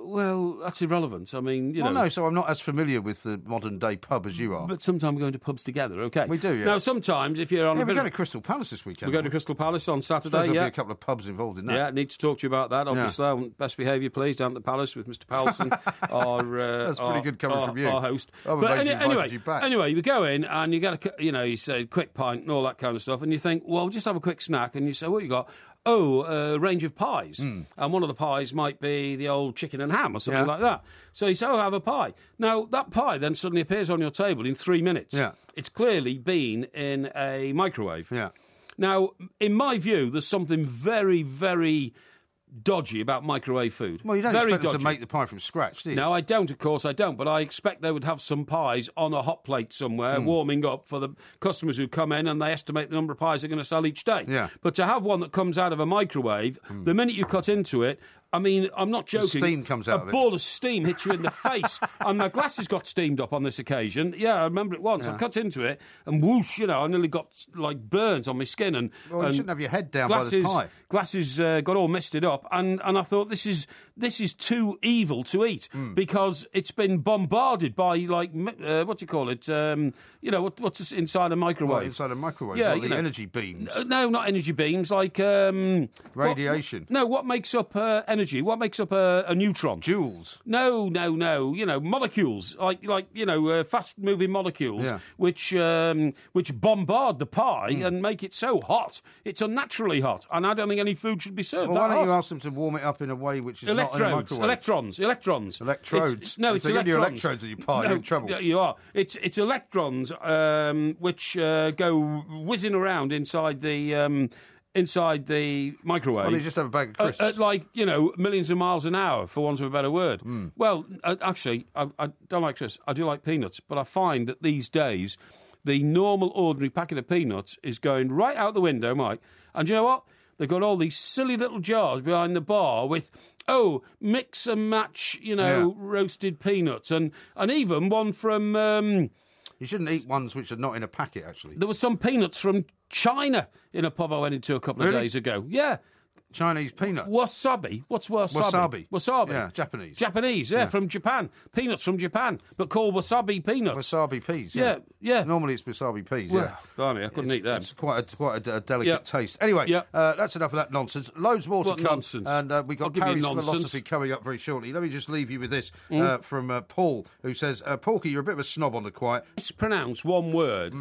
Well, that's irrelevant. I mean, you
Well,
know,
no, so I'm not as familiar with the modern day pub as you are.
but sometimes we go into pubs together. Okay,
We do, yeah.
Now, sometimes if you're on
yeah,
a
we're going to Crystal Palace this weekend.
we go to Crystal Palace on Saturday.
There'll
Yeah,
be a couple of pubs involved in that.
Yeah, I need to talk to you about that. Obviously, I want best behaviour, please, down at the Palace with Mr. Powelson, our uh,
That's pretty
our-
good coming
our-
from you.
our host.
I'm
but
invited
anyway,
you back.
anyway, you go in and you get a, you know, you say quick pint and all that kind of stuff, and you think, well, just have a quick snack, and you say, what you got? Oh, a range of pies,
Hmm.
and one of the pies might be the old chicken and ham or something
Yeah.
like that. So you say, oh, have a pie. Now that pie then suddenly appears on your table in three minutes.
Yeah.
it's clearly been in a microwave.
Yeah.
Now, in my view, there's something very, very dodgy about microwave food.
Well, you don't
very
expect them to make the pie from scratch, do you?
No, I don't. Of course, I don't. But I expect they would have some pies on a hot plate somewhere,
Hmm.
warming up for the customers who come in, and they estimate the number of pies they're going to sell each day.
Yeah.
But to have one that comes out of a microwave, the minute you cut into it. I mean, I'm not joking.
steam comes out
A
of it.
ball of steam hits you in the face, and my glasses got steamed up on this occasion. Yeah, I remember it once. I cut into it, and whoosh, you know, I nearly got like burns on my skin. And
Well, you
and
shouldn't have your head down by
glasses,
the pie.
Glasses uh, got all misted up, and, and I thought this is this is too evil to eat
Hmm.
because it's been bombarded by like uh, what do you call it? Um, you know what, what's inside a microwave?
What, inside a microwave?
Yeah,
What, the
know.
energy beams.
Uh, no, not energy beams. Like um, what-
Radiation.
no, what makes up uh, energy? What makes up a, a neutron?
Joules.
No, no, no. You know, molecules like like you know, uh, fast-moving molecules,
Yeah.
which um, which bombard the pie
Hmm.
and make it so hot. It's unnaturally hot, and I don't think any food should be served
Well,
that
why don't
hot.
you ask them to warm it up in a way which is not in a
Electrodes, electrons, electrons,
Electrodes?
It's- no,
If
it's
they
electrons.
electrodes in your pie,
no,
you're in trouble.
You are. It's it's electrons um, which uh, go whizzing around inside the um, inside the microwave.
Don't you just have a bag of crisps?
at like you know millions of miles an hour, for want of a better word.
Hmm.
Well, uh, actually, I, I don't like crisps. I do like peanuts, but I find that these days, the normal ordinary packet of peanuts is going right out the window, Mike. And you know what? They've got all these silly little jars behind the bar with oh mix and match, you know,
Yeah.
roasted peanuts, and and even one from. Um,
you shouldn't eat ones which are not in a packet, actually.
there was some peanuts from China in a pub I went into a couple of
Really?
days ago. Yeah.
Chinese peanuts.
Wasabi. What's wasabi?
Wasabi.
Wasabi.
Yeah, Japanese.
Japanese, yeah, from Japan. Peanuts from Japan, but called wasabi peanuts.
Wasabi peas.
Yeah, yeah.
Normally it's wasabi peas.
Well,
yeah.
blimey, I couldn't
It's,
eat that.
it's quite a, quite a, delicate
Yeah.
taste. Anyway,
Yeah.
uh, that's enough of that nonsense. Loads more
What
to come.
nonsense?
And uh, we
I'll
got
give you
Parry's.
Mm.
philosophy coming up very shortly. Let me just leave you with this uh, from uh, Paul, who says, uh, Porky, you're a bit of a snob on the quiet.
Mispronounce one word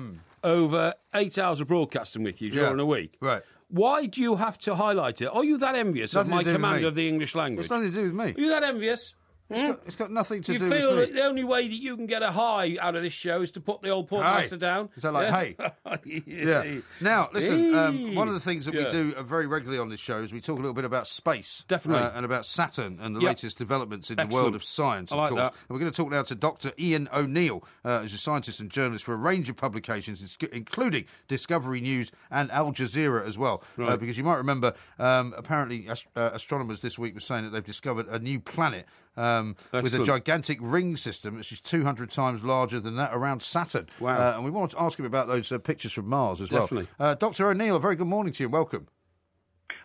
over eight hours of broadcasting with you during.
Yeah.
a week.
Right.
Why do you have to highlight it? Are you that envious
Nothing
of my
to do with
command of the English language?
It's nothing to do with me.
Are you that envious?
It's got, it's got nothing to
you
do
feel
with
that
me.
the only way that you can get a high out of this show is to put the old
Porkmeister
down?
Is that like,
hey?
Yeah. Now, listen. Um, one of the things that we do uh, very regularly on this show is we talk a little bit about space,
Definitely.
uh, and about Saturn and the
Yep.
latest developments in the world of science.
I
Of
like
course,
that.
and we're going to talk now to Dr. Ian O'Neill, uh, who's a scientist and journalist for a range of publications, including Discovery News and Al Jazeera as well. Uh, because you might remember, um, apparently, uh, astronomers this week were saying that they've discovered a new planet. Um, with a gigantic ring system, which is 200 times larger than that around Saturn.
Wow.
Uh, and we wanted to ask him about those uh, pictures from Mars as well.
Definitely.
Uh, Dr. O'Neill, a very good morning to you and welcome.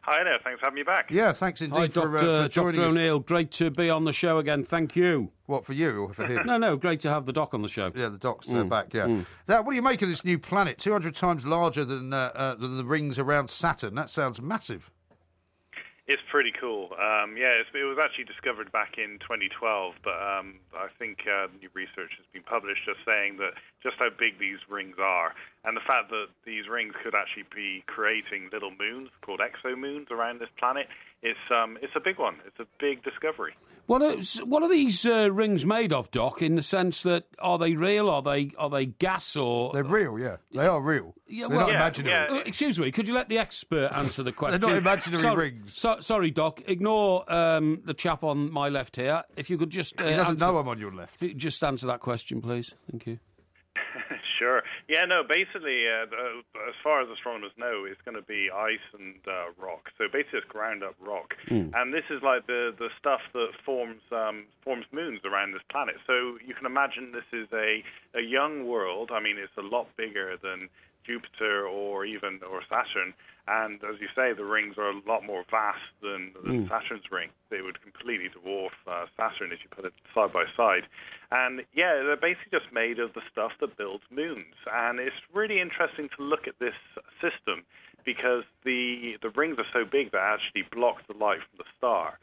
Hi there, thanks for having me back.
Yeah, thanks indeed
Hi,
for,
Dr.
uh, for joining
Dr.
us.
O'Neill. Great to be on the show again. Thank you.
What, for you or for him?
No, no, great to have the doc on the show.
Yeah, the doc's uh,
Mm,
back. Yeah. Now, what do you make of this new planet? Two hundred times larger than uh, uh, than the rings around Saturn. That sounds massive.
It's pretty cool. Um, yeah, it was actually discovered back in 2012, but um, I think uh, new research has been published just saying that just how big these rings are, and the fact that these rings could actually be creating little moons called exomoons around this planet. It's um, it's a big one. It's a big discovery.
What are, what are these uh, rings made of, Doc? In the sense that are they real? Are they are they gas or?
They're real. Yeah, they are real.
Yeah,
They're
well-
not
Yeah,
imaginary.
yeah.
Uh, excuse me, could you let the expert answer the question?
they're not imaginary
sorry,
rings.
So, sorry, Doc. Ignore um, the chap on my left here. If you could just uh,
He doesn't
answer,
know I'm on your left.
just answer that question, please. Thank you.
Sure. Yeah, no, basically, uh, uh, as far as astronomers know, it's going to be ice and uh, rock. So basically, it's ground up rock. And this is like the, the stuff that forms um, forms moons around this planet. So you can imagine this is a, a young world. I mean, it's a lot bigger than Jupiter or even or Saturn. And as you say, the rings are a lot more vast than, than Saturn's ring. They would completely dwarf uh, Saturn if you put it side by side. And yeah, they're basically just made of the stuff that builds moons. And it's really interesting to look at this system because the the rings are so big that actually blocks the light from the star.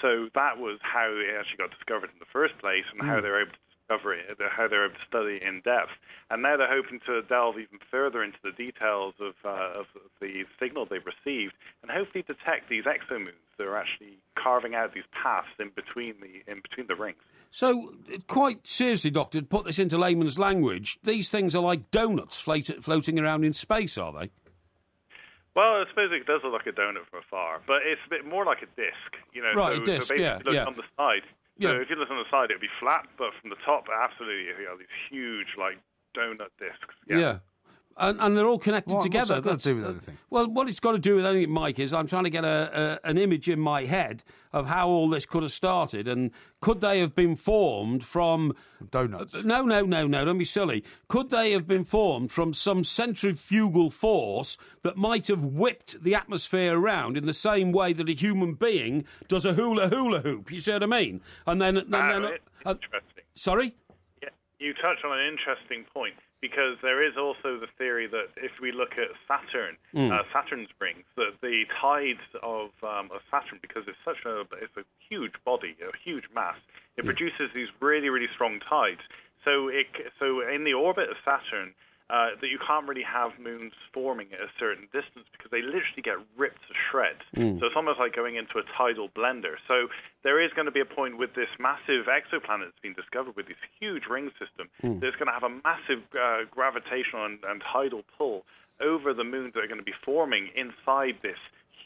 So that was how it actually got discovered in the first place, and how they were able to discover it, how they were able to study in depth. And now they're hoping to delve even further into the details of, uh, of the signal they've received, and hopefully detect these exomoons that are actually carving out these paths in between the in between the rings.
So, quite seriously, Doctor, to put this into layman's language, these things are like donuts float, floating around in space, are they?
Well, I suppose it does look like a donut from afar, but it's a bit more like a disc. You know,
Right,
so,
a disc,
so
yeah, yeah.
on the side.
Yeah.
So if you look on the side, it'd be flat, but from the top, absolutely, you know, these huge like donut discs. Yeah.
And, and they're all connected
What- what's
together.
that got to do with anything?
Well, what it's got to do with anything, Mike, is I'm trying to get a, a an image in my head of how all this could have started, and could they have been formed from
Donuts.
no, no, no, no, don't be silly. Could they have been formed from some centrifugal force that might have whipped the atmosphere around in the same way that a human being does a hula hula hoop? You see what I mean? And then, and
Ah,
then
it-
uh,
interesting.
sorry.
Yeah, you touch on an interesting point because there is also the theory that if we look at Saturn, uh, Saturn's rings, that the tides of, um, of Saturn, because it's such a it's a huge body, a huge mass, it produces these really really strong tides. So it so in the orbit of Saturn. Uh, that you can't really have moons forming at a certain distance because they literally get ripped to shreds. So it's almost like going into a tidal blender. So there is going to be a point with this massive exoplanet that's been discovered with this huge ring system that's going to have a massive uh, gravitational and, and tidal pull over the moons that are going to be forming inside this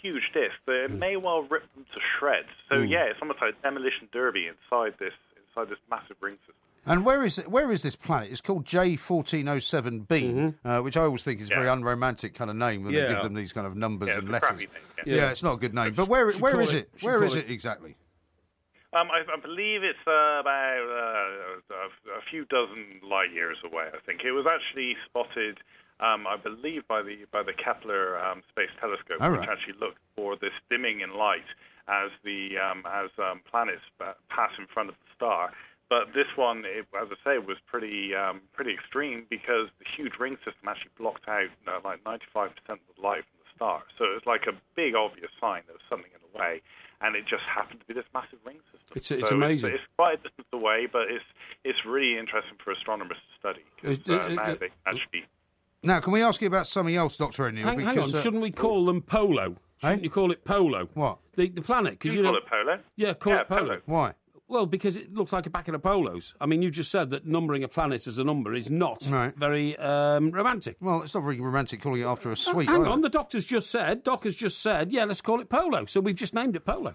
huge disk that it may well rip them to shreds. So yeah, it's almost like a demolition derby inside this inside this massive ring system.
And where is it, where is this planet? It's called J fourteen oh seven B, uh, which I always think is a very unromantic kind of name when they give them these kind of numbers
Yeah,
and letters.
name,
yeah.
yeah.
it's not a good name. But where where
call it-
it? Where is
it-
it exactly?
Um, I, I believe it's uh, about uh, a, a few dozen light years away. I think it was actually spotted, um, I believe, by the by the Kepler um, Space Telescope,
All
which
right.
actually looked for this dimming in light as the um, as um, planets uh, pass in front of the star. But this one, it, as I say, was pretty um, pretty extreme because the huge ring system actually blocked out uh, like 95% of the light from the star. So it was like a big obvious sign that there was something in the way, and it just happened to be this massive ring system.
It's- it's
So
amazing.
It's, quite a distance away, but it's it's really interesting for astronomers to study.
Uh,
uh,
uh,
now
uh,
they can actually.
Now, can we ask you about something else, Doctor O'Neill?
Hang, hang on,
uh,
shouldn't we call them polo? Shouldn't
Hey?
you call it polo?
What?
The the planet? Because
You
you
call
know,
it polo?
yeah, call
Yeah,
it polo.
polo.
Why?
Well, because it looks like a packet of polos. I mean, you just said that numbering a planet as a number is not
Right.
very um, romantic.
Well, it's not very romantic calling it after a sweet.
Hang
either.
on, the doctor's just said, Doc has just said, yeah, let's call it polo. So we've just named it polo.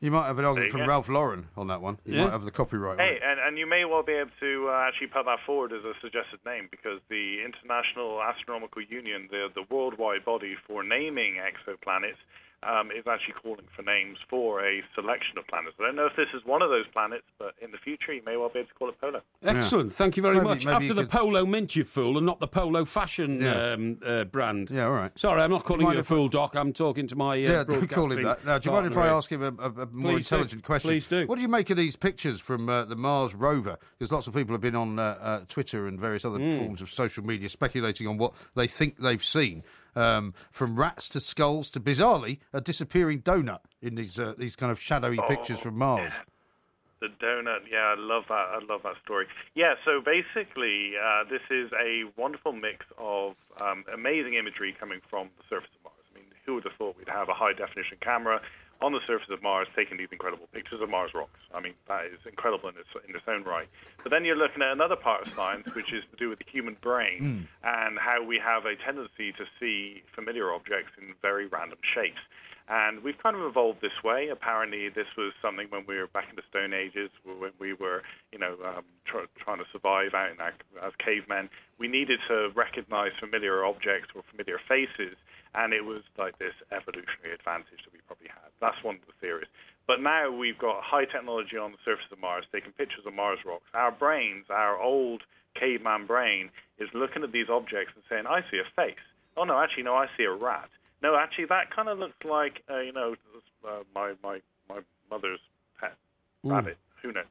You might have an argument from
go.
Ralph Lauren on that one. You
Yeah.
might have the copyright.
Hey, and, and you may well be able to uh, actually put that forward as a suggested name because the International Astronomical Union, the the worldwide body for naming exoplanets, um, is actually calling for names for a selection of planets. I don't know if this is one of those planets, but in the future you may well be able to call it Polo.
Excellent. Thank you very
Maybe-
much.
maybe
After the
could-
polo mint, you fool, and not the polo fashion
Yeah.
um, uh, brand.
Yeah, all right.
Sorry, I'm not calling
mind
you a
if-
fool, Doc. I'm talking to my uh,
Yeah, do call him that. Now, do you mind if I ask him a, a, a more
Please do.
intelligent question?
Please do.
What do you make of these pictures from uh, the Mars rover? Because lots of people have been on uh, uh, Twitter and various other
Hmm.
forms of social media speculating on what they think they've seen. Um, from rats to skulls to bizarrely a disappearing donut in these uh, these kind of shadowy pictures from Mars.
The donut, yeah, I love that. I love that story. Yeah, so basically, uh, this is a wonderful mix of um, amazing imagery coming from the surface of Mars. I mean, who would have thought we'd have a high definition camera on the surface of Mars taking these incredible pictures of Mars rocks? I mean, that is incredible in its, in its own right. But then you're looking at another part of science, which is to do with the human brain and how we have a tendency to see familiar objects in very random shapes. And we've kind of evolved this way. Apparently, this was something when we were back in the Stone Ages, when we were, you know, um, tr- trying to survive out in our, as cavemen. We needed to recognize familiar objects or familiar faces, and it was like this evolutionary advantage that we probably had. That's one of the theories. But now we've got high technology on the surface of Mars, taking pictures of Mars rocks. Our brains, our old caveman brain, is looking at these objects and saying, "I see a face." Oh no, actually, no, I see a rat. No, actually, that kind of looks like uh, you know uh, my my my mother's pet rabbit. Who knows?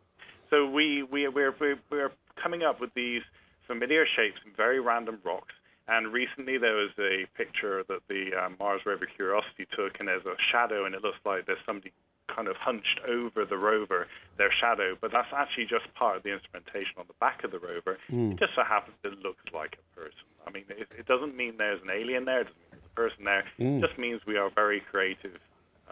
So we we we're, we're we're coming up with these familiar shapes in very random rocks. And recently there was a picture that the um, Mars rover Curiosity took, and there's a shadow, and it looks like there's somebody kind of hunched over the rover, their shadow. But that's actually just part of the instrumentation on the back of the rover. It just so happens it looks like a person. I mean, it, it doesn't mean there's an alien there. It doesn't mean there's a person there. It just means we are very creative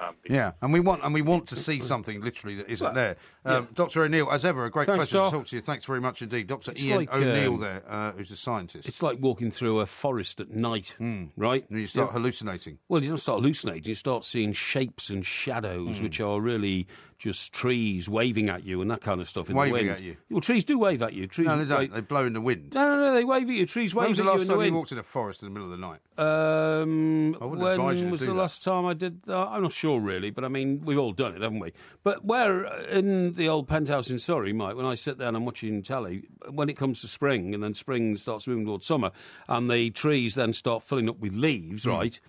Um,
Yeah, and we want and we want to see something literally that isn't there. Um, Dr. O'Neill, as ever, a great
Thanks,
pleasure
Doc.
to talk to you. Thanks very much indeed, Dr.
It's
Ian
like,
O'Neill
um,
there, uh, who's a scientist.
It's like walking through a forest at night, right?
and you start hallucinating.
Well, you don't start hallucinating. You start seeing shapes and shadows,
Hmm.
which are really just trees waving at you and that kind of stuff. In
Waving
the wind.
at you?
Well, trees do wave at you. Trees
No, they don't.
wave-
They blow in the wind.
No, no, no. They wave at you. Trees wave
was
at you
last
in the last
time you walked in a forest in the middle of the night?
Um,
I wouldn't advise you
when
to
was
do
the
that.
last time I did? Uh, I'm not sure really, but I mean, we've all done it, haven't we? But where in the old penthouse in Surrey, Mike, when I sit there and I'm watching telly, when it comes to spring and then spring starts moving towards summer, and the trees then start filling up with leaves,
Hmm.
right?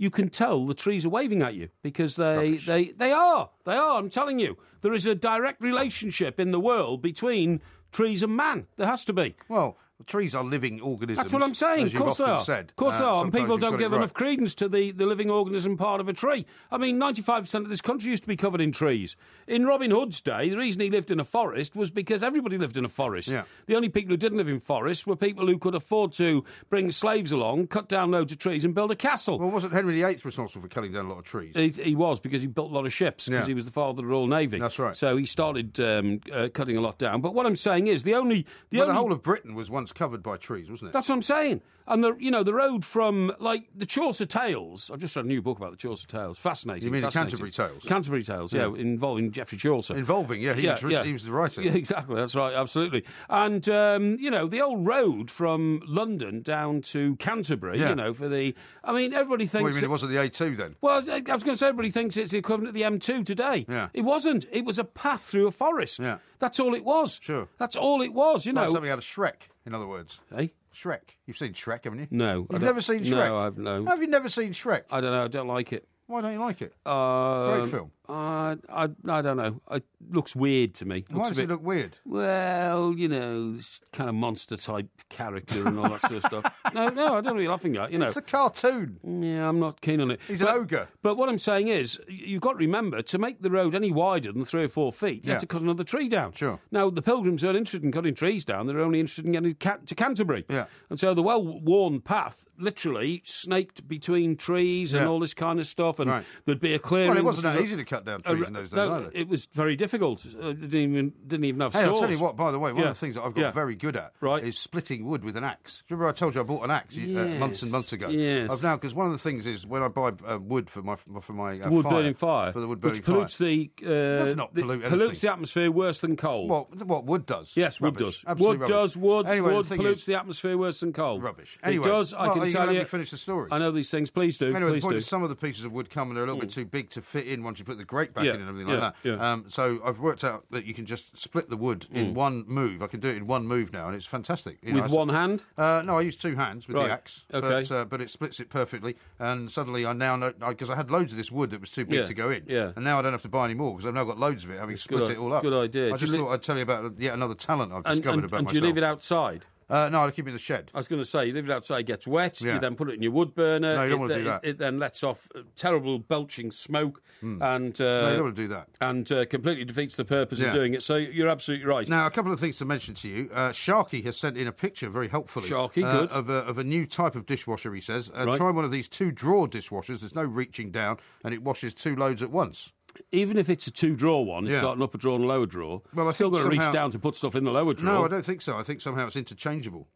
You can tell the trees are waving at you because they, they, they are. They are. I'm telling you. There is a direct relationship in the world between trees and man. There has to be.
Well, trees are living organisms.
That's what I'm saying. Of course they are.
said.
Of course
Uh,
they are. And people don't give
right.
enough credence to the, the living organism part of a tree. I mean, 95% of this country used to be covered in trees. In Robin Hood's day, the reason he lived in a forest was because everybody lived in a forest.
Yeah.
The only people who didn't live in forests were people who could afford to bring slaves along, cut down loads of trees, and build a castle.
Well, wasn't Henry VIII responsible for cutting down a lot of trees?
He, he was because he built a lot of ships because
Yeah.
he was the father of the Royal Navy.
That's right.
So he started um, uh, cutting a lot down. But what I'm saying is the only the
But
only
the whole of Britain was once covered by trees, wasn't it?
That's what I'm saying. And the you know the road from like the Chaucer Tales. I've just read a new book about the Chaucer Tales. Fascinating.
You mean the
fascinating.
Canterbury Tales?
Canterbury Tales, yeah, involving Geoffrey Chaucer.
Involving, yeah, he, was, re- he was the writer.
Yeah, exactly. That's right. Absolutely. And um, you know the old road from London down to Canterbury.
Yeah.
You know for the. I mean, everybody thinks.
What do you mean
that-
it wasn't the A2 then?
well, I I was going to say everybody thinks it's the equivalent of the M2 today.
Yeah.
It wasn't. It was a path through a forest.
Yeah.
That's all it was.
Sure.
That's all it was. You
Like
know.
something out of Shrek, in other words.
Hey?
Shrek. You've seen Shrek, haven't you?
No, I
You've never seen Shrek. no?
I've- no.
Have you never seen Shrek?
I don't know. I don't like it.
Why don't you like it?
Uh,
Great film.
Uh, I, I don't know. It looks weird to me.
Why
Looks a
does
bit,
it look weird?
Well, you know, this kind of monster type character and all that sort of stuff. No, no, I don't really laughing at. You know,
It's a cartoon.
yeah, I'm not keen on it.
He's an ogre.
But what I'm saying is, you've got to remember to make the road any wider than three or four feet, you
Yeah.
have to cut another tree down.
Sure.
Now, the pilgrims aren't interested in cutting trees down; they're only interested in getting to Canterbury.
Yeah.
And so the well-worn path literally snaked between trees and
Yeah.
all this kind of stuff, and
Right.
there'd be a clearing.
Well, it wasn't that easy to cut down trees
re-
in those days
no,
either.
it was very difficult. Uh, didn't even didn't even have
Hey, I'll tell you what, by the way, one
Yeah.
of the things that I've got
Yeah.
very good at
Right.
is splitting wood with an axe. Remember I told you I bought an axe uh, months and months ago?
Yes.
I've now, because one of the things is when I buy uh, wood for my, for my uh,
wood
fire,
burning fire,
for the wood burning
which pollutes
fire.
the uh,
Does not pollute
pollutes the atmosphere worse than coal.
What, what wood does?
Yes, wood does.
Absolute
wood
rubbish.
does. Wood,
Anyway,
wood
the
pollutes
is,
the atmosphere worse than coal.
Rubbish. Anyway,
it does. I can tell you.
finish the story?
I know these things. Please do.
Anyway, the point is, some of the pieces of wood come and they're a little bit too big to fit in once you put the grate back
Yeah,
in and everything
yeah,
like that.
yeah.
Um, so I've worked out that you can just split the wood in one move. I can do it in one move now, and it's fantastic. You know,
With
I-
one hand.
Uh, no, I use two hands with
Right.
the axe,
Okay.
but, uh, but it splits it perfectly. And suddenly I now know because I had loads of this wood that was too big to go in,
yeah.
and now I don't have to buy any more because I've now got loads of it, having split
good
it all up.
good idea.
I
Do
just
li-
thought I'd tell you about yet another talent I've
And,
discovered
and,
about
and do
myself.
you leave it outside?
Uh, no, I keep it in the shed.
I was going to say, you leave it outside, it gets wet,
Yeah.
you then put it in your wood burner.
No, you don't
it,
wanna do that.
It, then lets off uh, terrible belching smoke and, uh,
No, you don't want to do that.
and uh, completely defeats the purpose
Yeah.
of doing it. So you're absolutely right.
Now, a couple of things to mention to you. Uh, Sharky has sent in a picture, very helpfully,
Sharky,
uh,
good.
Of, a, of a new type of dishwasher. He says, uh,
Right.
try one of these two drawer dishwashers. There's no reaching down, and it washes two loads at once.
Even if it's a two draw one, it's
Yeah.
got an upper drawer and a lower drawer.
Well, I
still got to reach down to put stuff in the lower drawer.
No, I don't think so. I think somehow it's interchangeable.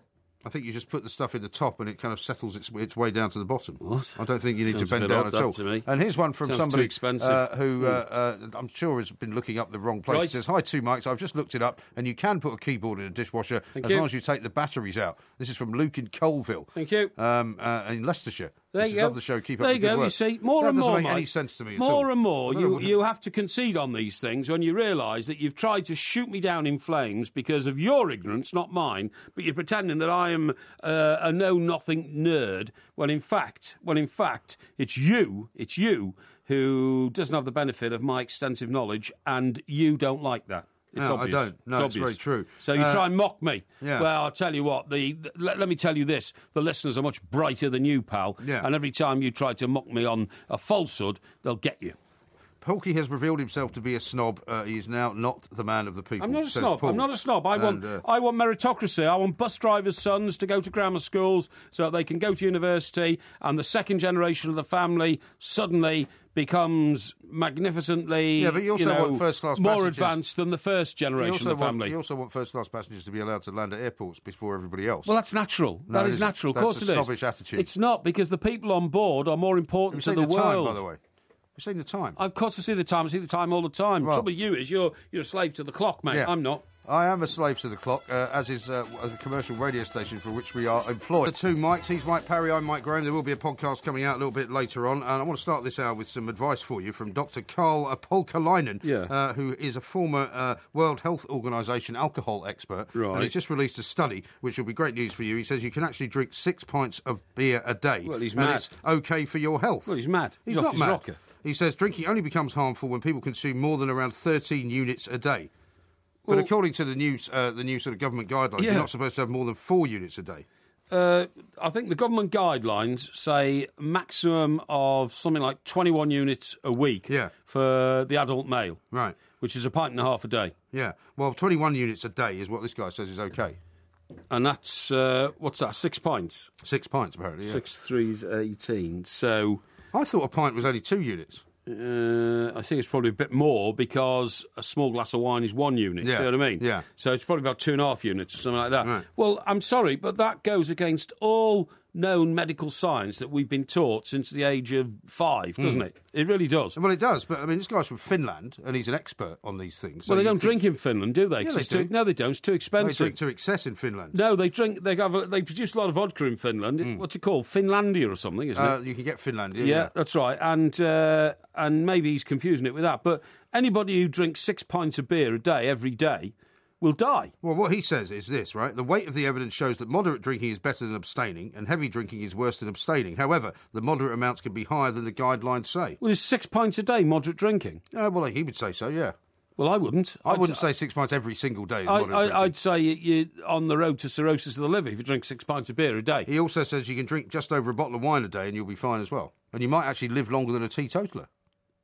I think you just put the stuff in the top and it kind of settles its, its way down to the bottom.
What?
I don't think you need
Sounds
to bend down at all.
that to me.
And here's one from
Sounds
somebody
expensive. Hmm.
Uh, who uh, uh, I'm sure has been looking up the wrong place.
Right.
He says, "Hi, two Mikes. I've just looked it up, and you can put a keyboard in a dishwasher
Thank
as
you.
long as you take the batteries out." This is from Luke in Coalville.
Thank you.
Um, uh, in Leicestershire.
There you go.
Love the show. Keep
there
up
you go.
work.
You see, more
that
and
doesn't
more,
make any sense to me.
More and more, you you have to concede on these things when you realise that you've tried to shoot me down in flames because of your ignorance, not mine. But you're pretending that I am uh, a know nothing nerd. When in fact, when in fact, it's you. It's you who doesn't have the benefit of my extensive knowledge, and you don't like that. It's
No, I
obvious.
don't. No, it's
obvious.
very true.
So you
Uh,
try and mock me.
yeah.
Well, I'll tell you what. The, the- let, let me tell you this: the listeners are much brighter than you, pal.
Yeah.
And every time you try to mock me on a falsehood, they'll get you.
Porky has revealed himself to be a snob. Uh, he is now not the man of the people.
I'm not a snob.
Paul.
I'm not a snob. I want
uh,
I want meritocracy. I want bus drivers' sons to go to grammar schools so that they can go to university, and the second generation of the family suddenly becomes magnificently
Yeah, but you also
know,
want first-class
more
passengers.
advanced than the first generation of the
want,
family.
you also want first-class passengers to be allowed to land at airports before everybody else.
Well, that's natural.
No,
that is natural. Of course
a
it is.
snobbish attitude.
It's not because the people on board are more important to the,
the,
world.
time, by the way? You've seen the time.
Of course, I see the time. I see the time all the time.
Well-
Trouble you is you're you're a slave to the clock, mate.
Yeah.
I'm not.
I am a slave to the clock, uh, as is uh, the commercial radio station for which we are employed. The two Mikes, he's Mike Parry, I'm Mike Graham. There will be a podcast coming out a little bit later on, and I want to start this hour with some advice for you from Dr. Carl Poikolainen,
Yeah.
uh, who is a former uh, World Health Organization alcohol expert.
Right.
And he's just released a study, which will be great news for you. He says you can actually drink six pints of beer a day.
Well, he's
and
mad.
it's okay for your health.
Well, he's mad.
He's,
He's
not mad.
rocker.
He says drinking only becomes harmful when people consume more than around 13 units a day. But
Well-
according to the new, uh, the new sort of government guidelines,
Yeah.
you're not supposed to have more than four units a day.
Uh, I think the government guidelines say maximum of something like 21 units a week
Yeah.
for the adult male,
Right.
which is a pint and a half a day.
Yeah. Well, 21 units a day is what this guy says is okay.
And that's, uh, what's that, six pints?
Six pints, apparently. Yeah.
Six threes, 18. So
I thought a pint was only two units.
uh, I think it's probably a bit more because a small glass of wine is one unit.
Yeah,
See what I mean?
yeah.
So it's probably about two and a half units or something like that.
Right.
Well, I'm sorry, but that goes against all known medical science that we've been taught since the age of five, doesn't
Hmm.
it? It really does.
Well, it does, but I mean, this guy's from Finland and he's an expert on these things. so
Well, they don't drink in Finland, do they?
Yeah, they
it's too, no, they don't. It's too expensive.
They drink to excess in Finland.
no, they drink. They have. A, they produce a lot of vodka in Finland. What's it called? Finlandia or something, isn't it?
Uh, you can get Finlandia. Yeah,
Yeah, that's right. And uh, and maybe he's confusing it with that. But anybody who drinks six pints of beer a day every day will die.
Well, what he says is this, right? The weight of the evidence shows that moderate drinking is better than abstaining, and heavy drinking is worse than abstaining. However, the moderate amounts can be higher than the guidelines say.
Well, is six pints a day moderate drinking?
Uh, well, he would say so, yeah.
Well, I wouldn't.
I
I'd
wouldn't say six pints every single day
I, I'd say you- you're on the road to cirrhosis of the liver if you drink six pints of beer a day.
He also says you can drink just over a bottle of wine a day and you'll be fine as well. And you might actually live longer than a teetotaler.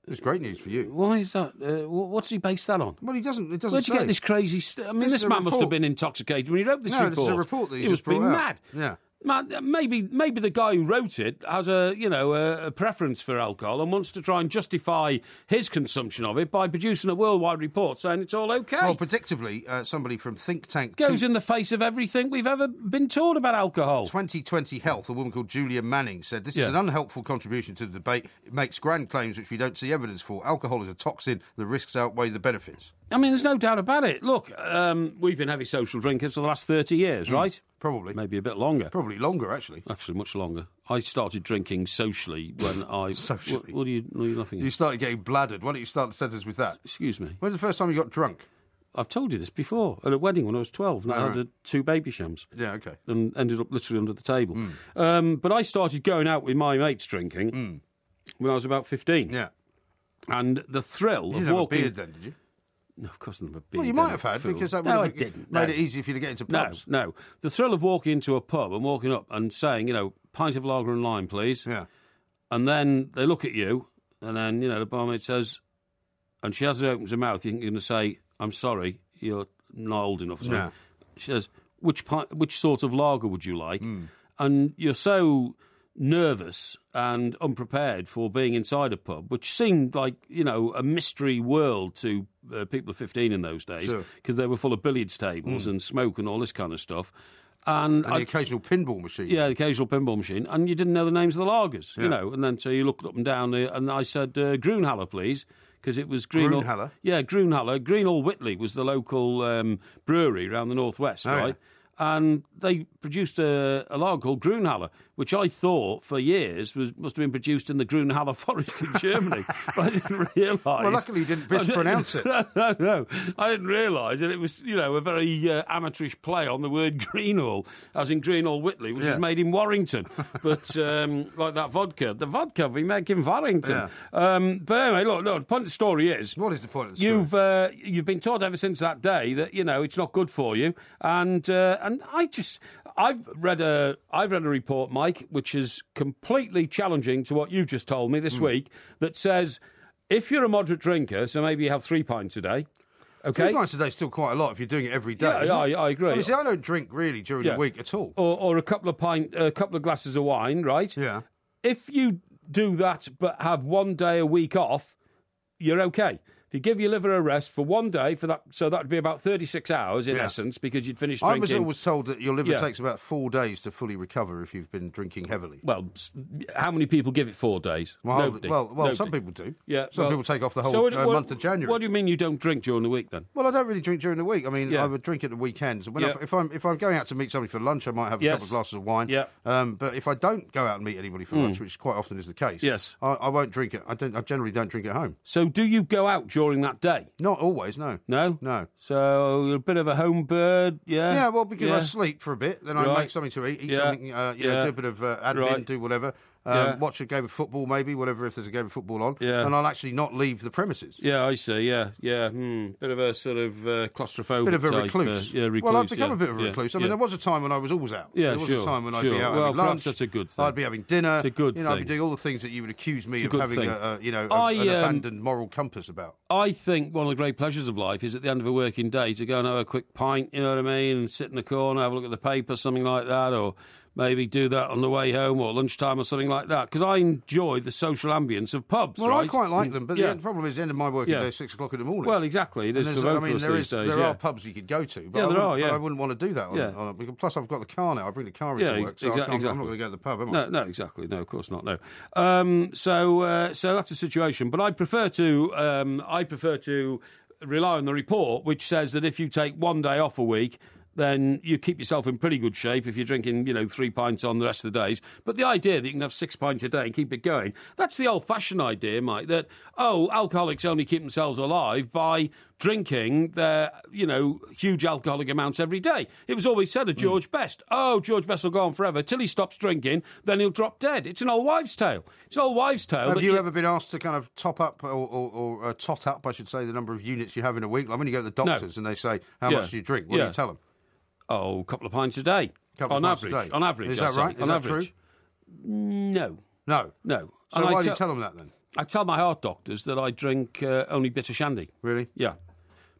It's great news for you.
Why is that? Uh, wh- what's he based that on?
Well, he doesn't. It doesn't
Where'd you
say.
get this crazy? St- I mean,
This
this, man must have been intoxicated when he wrote this
No,
report.
this is a report that he
he
just
must
brought out.
mad.
Yeah.
Maybe maybe the guy who wrote it has a you know a, a preference for alcohol and wants to try and justify his consumption of it by producing a worldwide report saying it's all okay.
Well, predictably, uh, somebody from think tank
Goes
Two-
in the face of everything we've ever been taught about alcohol.
2020 Health, a woman called Julia Manning, said this
Yeah.
is an unhelpful contribution to the debate. It makes grand claims which we don't see evidence for. Alcohol is a toxin. The risks outweigh the benefits.
I mean, there's no doubt about it. Look, um, we've been heavy social drinkers for the last 30 years, right?
Probably.
Maybe a bit longer.
Probably longer, actually.
Actually, much longer. I started drinking socially when I.
Socially?
What, what are you, what are you laughing at?
You started getting bladdered. Why don't you start the sentence with that?
Excuse me.
When's the first time you got drunk?
I've told you this before at a wedding when I was 12 and I had
right.
uh, two Babychams
Yeah, okay.
and ended up literally under the table.
Hmm.
Um, but I started going out with my mates drinking when I was about 15.
Hmm. Yeah.
And the thrill
You
of
didn't have a
walking.
beard then, did you?
No, of course, not.
Well, you might have had
fool.
because that would
no,
have
didn't.
made
no.
it easy for you to get into pubs.
no. no. The thrill of walking into a pub and walking up and saying, you know, pint of lager and lime, please.
Yeah.
And then they look at you, and then, you know, the barmaid says, and she has it opens her mouth, you're going to say, I'm sorry, you're not old enough.
No.
She says, which, pi- which sort of lager would you like?
Hmm.
And you're so nervous and unprepared for being inside a pub, which seemed like, you know, a mystery world to uh, people of 15 in those days,
Sure.
because they were full of billiards tables and smoke and all this kind of stuff. And,
And
I-
the occasional pinball machine.
yeah, the occasional pinball machine, and you didn't know the names of the lagers,
Yeah.
you know. And then so you looked up and down, there, and I said uh, Grünhalle, please, because it was Greenall.
Grünhalle?
Yeah, Grünhalle. Greenall Whitley was the local um, brewery around the northwest,
Oh, yeah.
right? And they produced a, a lager called Grünhalle, which I thought for years was must have been produced in the Grünhalle forest in Germany, but I didn't realise.
Well, luckily you didn't mispronounce it.
No, no, no. I didn't realise that it was, you know, a very uh, amateurish play on the word Greenall, as in Greenall Whitley, which
Yeah.
is made in Warrington. but um, like that vodka, the vodka we make in Warrington.
Yeah.
Um, but anyway, look, look. The point of the story is.
What is the point of the story?
You've uh, you've been taught ever since that day that you know it's not good for you, and uh, and I just I've read a I've read a report, Mike, which is completely challenging to what you've just told me this
Hmm.
week that says If you're a moderate drinker, so maybe you have three pints a day. Okay.
Three pints a day is still quite a lot if you're doing it every day.
Yeah, I-? I agree.
Obviously, I don't drink really during
Yeah.
the week at all.
or, or a couple of pint, a couple of glasses of wine, right?
Yeah.
If you do that but have one day a week off, you're okay. If you give your liver a rest for one day, for that, so that'd be about 36 hours in
Yeah.
essence, because you'd finish
I was always told that your liver
Yeah.
takes about four days to fully recover if you've been drinking heavily.
Well, how many people give it four days?
Well,
Nobody.
well, well
Nobody.
some people do.
Yeah,
some
well-
people take off the whole
So what-
uh,
what-
month of January.
What do you mean you don't drink during the week then?
Well, I don't really drink during the week. I mean,
Yeah.
I would drink at the weekends. When. I, if I'm if I'm going out to meet somebody for lunch, I might have a
Yes.
couple of glasses of wine.
Yeah.
Um, but if I don't go out and meet anybody for lunch, which quite often is the case,
Yes.
I, I won't drink it. I don't. I generally don't drink at home.
So do you go out during that day?
Not always. No.
No?
No.
So you're a bit of a home bird, yeah?
Yeah, well, because I sleep for a bit, then I
Right.
make something to eat, eat
Yeah.
something, uh, you know, do a bit of uh, admin,
Right.
do whatever, um,
Yeah.
watch a game of football, maybe whatever. If there's a game of football on,
Yeah.
and I'll actually not leave the premises.
Yeah, I see. Yeah, yeah. Hmm. Bit of a sort of uh, claustrophobic
Bit of a
type,
recluse.
Uh, yeah, recluse.
Well, I've become
yeah,
a bit of a recluse. I mean, there was a time when I was always out.
Yeah,
there was
sure,
a time when I'd
sure.
be out
Well,
lunch.
that's a good thing.
I'd be having dinner.
It's a good
You know, I'd be doing all the things that you would accuse me of having,
thing.
a, a, you know, a,
I,
an
um,
abandoned moral compass about.
I think one of the great pleasures of life is at the end of a working day to go and have a quick pint, you know what I mean, and sit in the corner, have a look at the paper, something like that, or maybe do that on the way home or lunchtime or something like that. Because I enjoy the social ambience of pubs.
Well,
right?
I quite like them, but
Yeah.
the end problem is the end of my working
Yeah.
day is six o'clock in the morning.
Well, exactly. It is for both
I mean,
of us
there
these
is
days.
there
yeah.
are pubs you could go to, but,
Yeah,
I,
there
wouldn't,
are, yeah.
I wouldn't want to do that. On,
Yeah.
on a, because plus, I've got the car now. I bring the car into
Yeah,
work, so I
exa-
can't, I'm not going to go to the pub, am I?
No, no, exactly. No, of course not. No. Um, so, uh, so that's the situation. But I prefer to, um, I prefer to rely on the report, which says that if you take one day off a week, then you keep yourself in pretty good shape if you're drinking, you know, three pints on the rest of the days. But the idea that you can have six pints a day and keep it going, that's the old fashioned idea, Mike, that, oh, alcoholics only keep themselves alive by drinking their, you know, huge alcoholic amounts every day. It was always said of George Best, oh, George Best will go on forever till he stops drinking, then he'll drop dead. It's an old wives' tale. It's an old wives' tale.
Have
that
you ever been asked to kind of top up or, or, or uh, tot up, I should say, the number of units you have in a week? Like when you go to the doctors and they say, "How
Yeah.
much do you drink?" What do you tell them?
Oh, a couple of pints a day.
Couple
on
of pints a
average.
day.
On average.
Is
I
that right? Is
on
that
average. No.
No.
No.
So
And I
why do you
tell-
tell them that then?
I tell my heart doctors that I drink uh, only bitter shandy.
Really?
Yeah,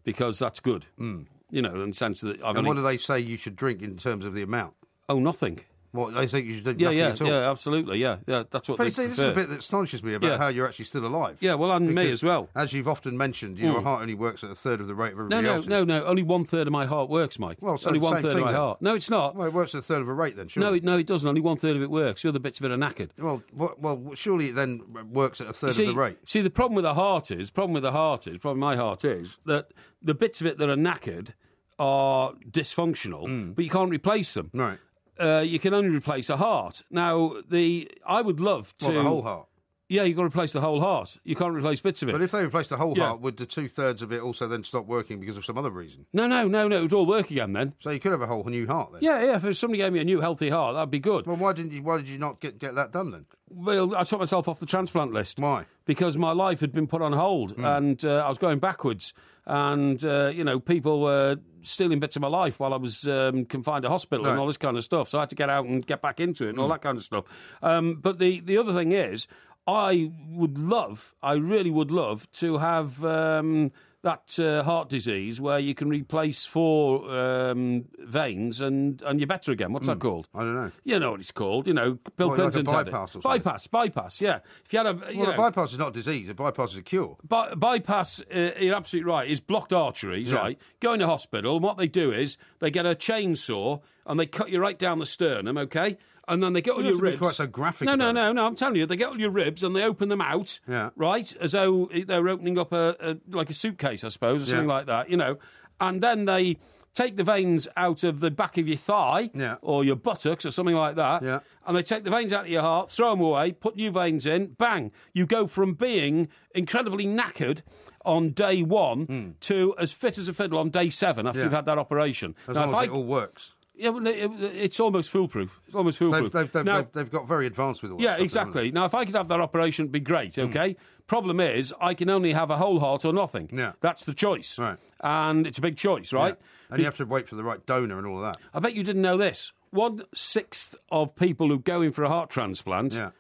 because that's good. Mm. You know, in the sense that I've
And
only...
what do they say you should drink in terms of the amount?
Oh, nothing.
What they think you should do
Yeah,
nothing
yeah,
at all.
yeah, absolutely, yeah, yeah. That's what
But see, this is a bit that astonishes me about
Yeah.
how you're actually still alive.
Yeah, well, and me as well.
As you've often mentioned, your mm. heart only works at a third of the rate of
No,
everybody
no,
else's.
no, no. Only one third of my heart works, Mike.
Well, so
only one third of my
then.
heart. No, it's not.
Well, it works at a third of a rate then,
no, it, no, it doesn't. Only one third of it works. The other bits of it are knackered.
Well, well, surely it then works at a third
see,
of the rate.
see, the problem with the heart is, problem with the heart is, problem with my heart is that the bits of it that are knackered are dysfunctional, mm. but you can't replace them.
Right.
Uh, you can only replace a heart. Now, the I would love to.
Well, the whole heart.
Yeah, you've got to replace the whole heart. You can't replace bits of it.
But if they replace the whole
Yeah.
heart, would the two thirds of it also then stop working because of some other reason?
no, no, no, no. It would all work again then.
So you could have a whole new heart then.
Yeah, yeah. If somebody gave me a new healthy heart, that'd be good.
Well, why didn't you? Why did you not get get that done then?
Well, I took myself off the transplant list.
Why?
Because my life had been put on hold and uh, I was going backwards. And, uh, you know, people were stealing bits of my life while I was um, confined to hospital and all this kind of stuff. So I had to get out and get back into it and all that kind of stuff. Um, but the, the other thing is, I would love, I really would love to have um, that uh, heart disease where you can replace four um, veins and, and you're better again. What's that called?
I don't know.
You know what it's called. You know, Bill
What, like
Clinton had it.
bypass or something?
Bypass, bypass. Yeah. If you had a, you
Well,
know,
a bypass is not a disease. A bypass is a cure.
by, bypass, uh, you're absolutely right, is blocked arteries,
Yeah.
right? Go into hospital, and what they do is they get a chainsaw and they cut you right down the sternum, okay? And then they get all your
don't have to be
ribs.
quite so graphic
No, no, no, no. I'm telling you, they get all your ribs and they open them out,
Yeah.
right, as though they're opening up a, a like a suitcase, I suppose, or something
Yeah.
like that, you know. And then they take the veins out of the back of your thigh
Yeah.
or your buttocks or something like that.
Yeah.
And they take the veins out of your heart, throw them away, put new veins in, bang. You go from being incredibly knackered on day one hmm. to as fit as a fiddle on day seven after.
Yeah.
you've had that operation.
As
Now,
long as
I-
it all works.
Yeah, well, it, it's almost foolproof. It's almost
They've,
foolproof.
they've, they've,
now,
they've, they've got very advanced with all
yeah,
stuff,
exactly. Now, if I could have that operation, it'd be great, hmm. okay? Problem is, I can only have a whole heart or nothing.
Yeah.
That's the choice.
Right.
And it's a big choice, right?
Yeah. And you have to wait for the right donor and all of that.
I bet you didn't know this. One sixth of people who go in for a heart transplant
Yeah.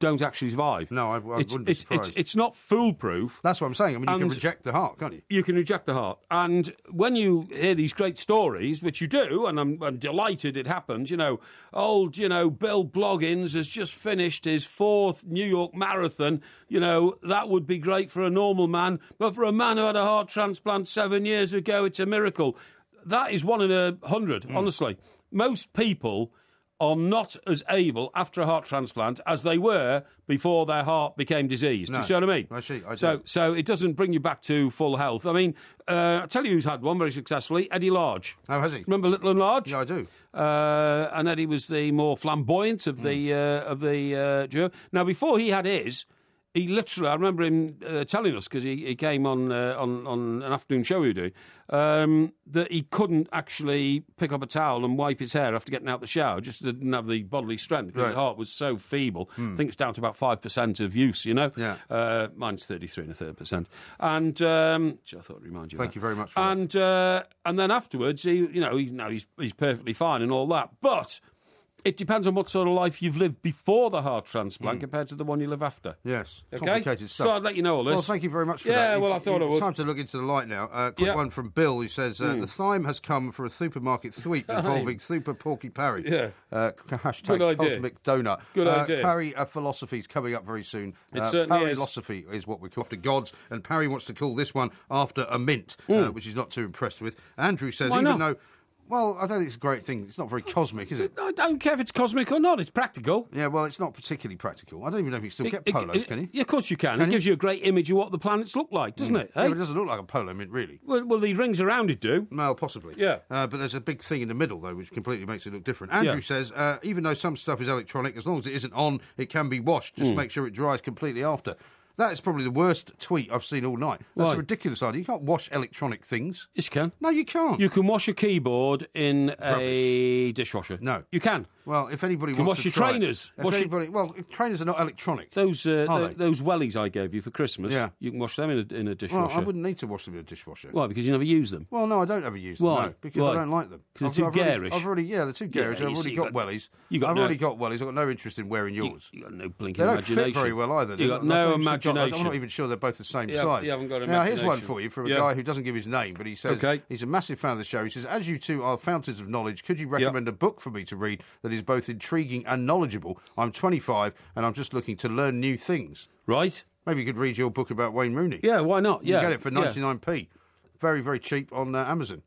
Don't actually survive.
No, I- I
it's,
wouldn't be
it's, it's, it's not foolproof.
That's what I'm saying. I mean, you can reject the heart, can't you?
You can reject the heart. And when you hear these great stories, which you do, and I'm, I'm delighted it happened, you know, old, you know, Bill Bloggins has just finished his fourth New York marathon. You know, that would be great for a normal man. But for a man who had a heart transplant seven years ago, it's a miracle. That is one in a hundred,
Hmm.
honestly. Most people are not as able after a heart transplant as they were before their heart became diseased. Do you see what I mean?
I see, I
so,
do.
so it doesn't bring you back to full health. I mean, uh, I'll tell you who's had one very successfully Eddie Large.
Oh, has he?
Remember Little and Large?
Yeah, I do.
Uh, and Eddie was the more flamboyant of the uh, of the uh, duo. Now, before he had his, he literally, I remember him uh, telling us because he, he came on uh, on on an afternoon show we were doing um, that he couldn't actually pick up a towel and wipe his hair after getting out the shower. Just didn't have the bodily strength because
Right.
his heart was so feeble. I think it's down to about five percent of use. You know,
Yeah.
uh, mine's thirty three and a third percent. And um, which I thought I'd remind you.
Thank you very much
and uh, and then afterwards, he, you know, he's no, he's he's perfectly fine and all that, but. It depends on what sort of life you've lived before the heart transplant compared to the one you live after.
Yes.
Okay?
Complicated stuff.
So I'd let you know all this.
Well, thank you very much for that.
Yeah,
that.
well, I thought it
you've- Time to look into the light now. Uh, quick
Yeah.
One from Bill who says uh, the time has come for a supermarket sweep involving Super Porky Parry.
Yeah.
Uh, hashtag
Good.
Cosmic Donut.
Good
uh,
idea.
Parry uh, philosophy is coming up very soon.
It
uh,
certainly
Parry
is.
philosophy is what we call after gods, and Parry wants to call this one after a mint, uh, which he's not too impressed with. Andrew says.
Why
even
not?
though. Well, I don't think it's a great thing. It's not very cosmic, is it?
I don't care if it's cosmic or not. It's practical.
Yeah, well, it's not particularly practical. I don't even know if you can still
It-
get
it-
polos,
it-
can you?
Yeah, of course you can.
Can
it gives you a great image of what the planets look like, doesn't it?
Yeah, but it doesn't look like a polo mint, really.
well, well, the rings around it do.
Well, possibly.
Yeah.
Uh, but there's a big thing in the middle, though, which completely makes it look different. Andrew
Yeah.
says, uh, even though some stuff is electronic, as long as it isn't on, it can be washed. Just make sure it dries completely after. That is probably the worst tweet I've seen all night. That's
Why?
a ridiculous idea. You can't wash electronic things.
Yes, you can.
No, you can't.
You can wash a keyboard in a dishwasher.
No.
You can.
well, if anybody
can
wants
wash
to
your
try it-
trainers.
if
Wash your-
anybody, well, trainers are not electronic.
Those uh,
Are
tho-
they?
those wellies I gave you for Christmas,
Yeah.
you can wash them in a, in a
well,
dishwasher.
I wouldn't need to wash them in a dishwasher.
Why? Because you never use them.
Well, no, I don't ever use them.
Why?
No, because
Why?
I don't like them.
'Cause
I've,
they're too
I've already,
garish.
I've already, yeah, they're too garish.
you
I've
see,
already
you
got,
got-
wellies.
you got
I've
no-
already got wellies. I've got no interest in wearing
You,
yours.
you got no blinking
They don't
imagination.
fit very well either.
You
They're
got
not-
no
they've got- I'm not even sure they're both the same
You haven't-
size.
you haven't got
now, here's one for you from a
Yeah.
guy who doesn't give his name, but he says
Okay.
he's a massive fan of the show. He says, as you two are fountains of knowledge, could you recommend a book for me to read that is both intriguing and knowledgeable? I'm 25 and I'm just looking to learn new things.
Right?
Maybe you could read your book about Wayne Rooney.
Yeah, why not?
You
Yeah.
can get it for 99p. Very, very cheap on uh, Amazon.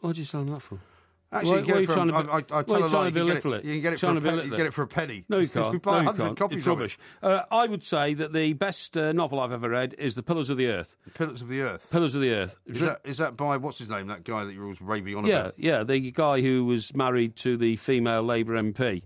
What do you selling that for?
Actually,
Why-
you get
why
it
you
for,
trying
I,
to
I, I tell
you
a lie, you can, get it,
it?
you can get it for a penny. You get
it.
it for a penny.
No, you can't.
we buy
no, you can't.
copies
it's rubbish. Uh, I would say that the best uh, novel I've ever read is The Pillars of the Earth.
it. Pillars of the Earth.
Pillars of the Earth.
Is that, is that by, what's his name, that guy that you're always raving on
yeah,
about?
yeah. The guy who was married to the female Labour MP.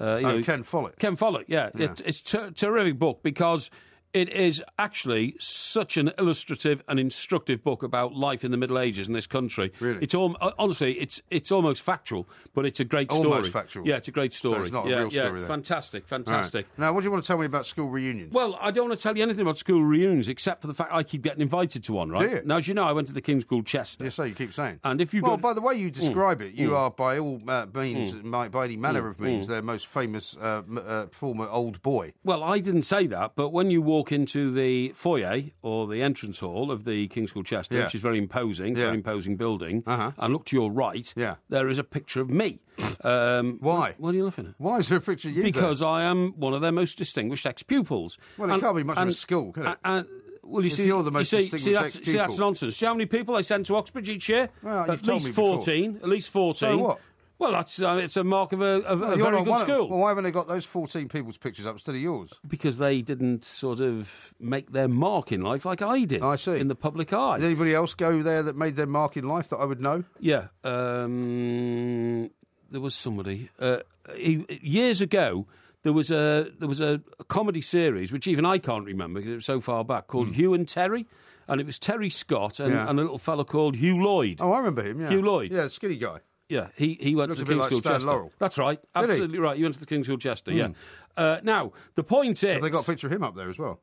Uh, you
Oh,
know,
Ken Follett.
Ken Follett, yeah. It, it's a terrific book because it is actually such an illustrative and instructive book about life in the Middle Ages in this country.
Really?
It's al- honestly, it's it's almost factual, but it's a great story.
Almost factual.
Yeah, it's a great story.
it's not a real
yeah,
story then.
fantastic,
All right.
fantastic.
Now, what do you want to tell me about school reunions?
Well, I don't want to tell you anything about school reunions except for the fact I keep getting invited to one, right?
Do you?
Now, as you know, I went to the King's School Chester.
Yes, so you keep saying.
And if you
well,
go-
by the way you describe it,
Mm.
you are by all uh, means, by, by any manner of means, their most famous uh, m- uh, former old boy.
Well, I didn't say that, but when you walk into the foyer or the entrance hall of the King's School Chester,
Yeah.
which is very imposing,
Yeah.
very imposing building,
Uh-huh.
and look to your right,
Yeah.
there is a picture of me. Um,
Why?
What are you laughing at?
Why is there a picture of you there?
Because I am one of their most distinguished ex-pupils.
Well, it can't be much of a school, can it?
And, well, you
If
see,
you're the most
you see, see, that's, see, that's nonsense. See how many people they send to Oxbridge each year?
Well,
at least
me before.
fourteen. At least fourteen.
So what?
Well, that's uh, it's a mark of a, of a very good
one
school.
Well, why haven't they got those 14 people's pictures up instead of yours?
because they didn't sort of make their mark in life like I did.
I see.
In the public eye.
Did anybody else go there that made their mark in life that I would know?
Yeah. Um, there was somebody uh, he, years ago. There was a there was a, comedy series which even I can't remember because it was so far back called Hugh and Terry, and it was Terry Scott and.
Yeah.
and a little fellow called Hugh Lloyd.
Oh, I remember him, yeah.
Hugh Lloyd.
Yeah, skinny guy.
Yeah, he, he went
Looks
to the King's
like
School
Stan
Chester.
Laurel.
That's right,
Did he? Hmm.
absolutely right. He went to the King's School Chester. Yeah. Uh, now the point is,
Have they got a picture of him up there as well?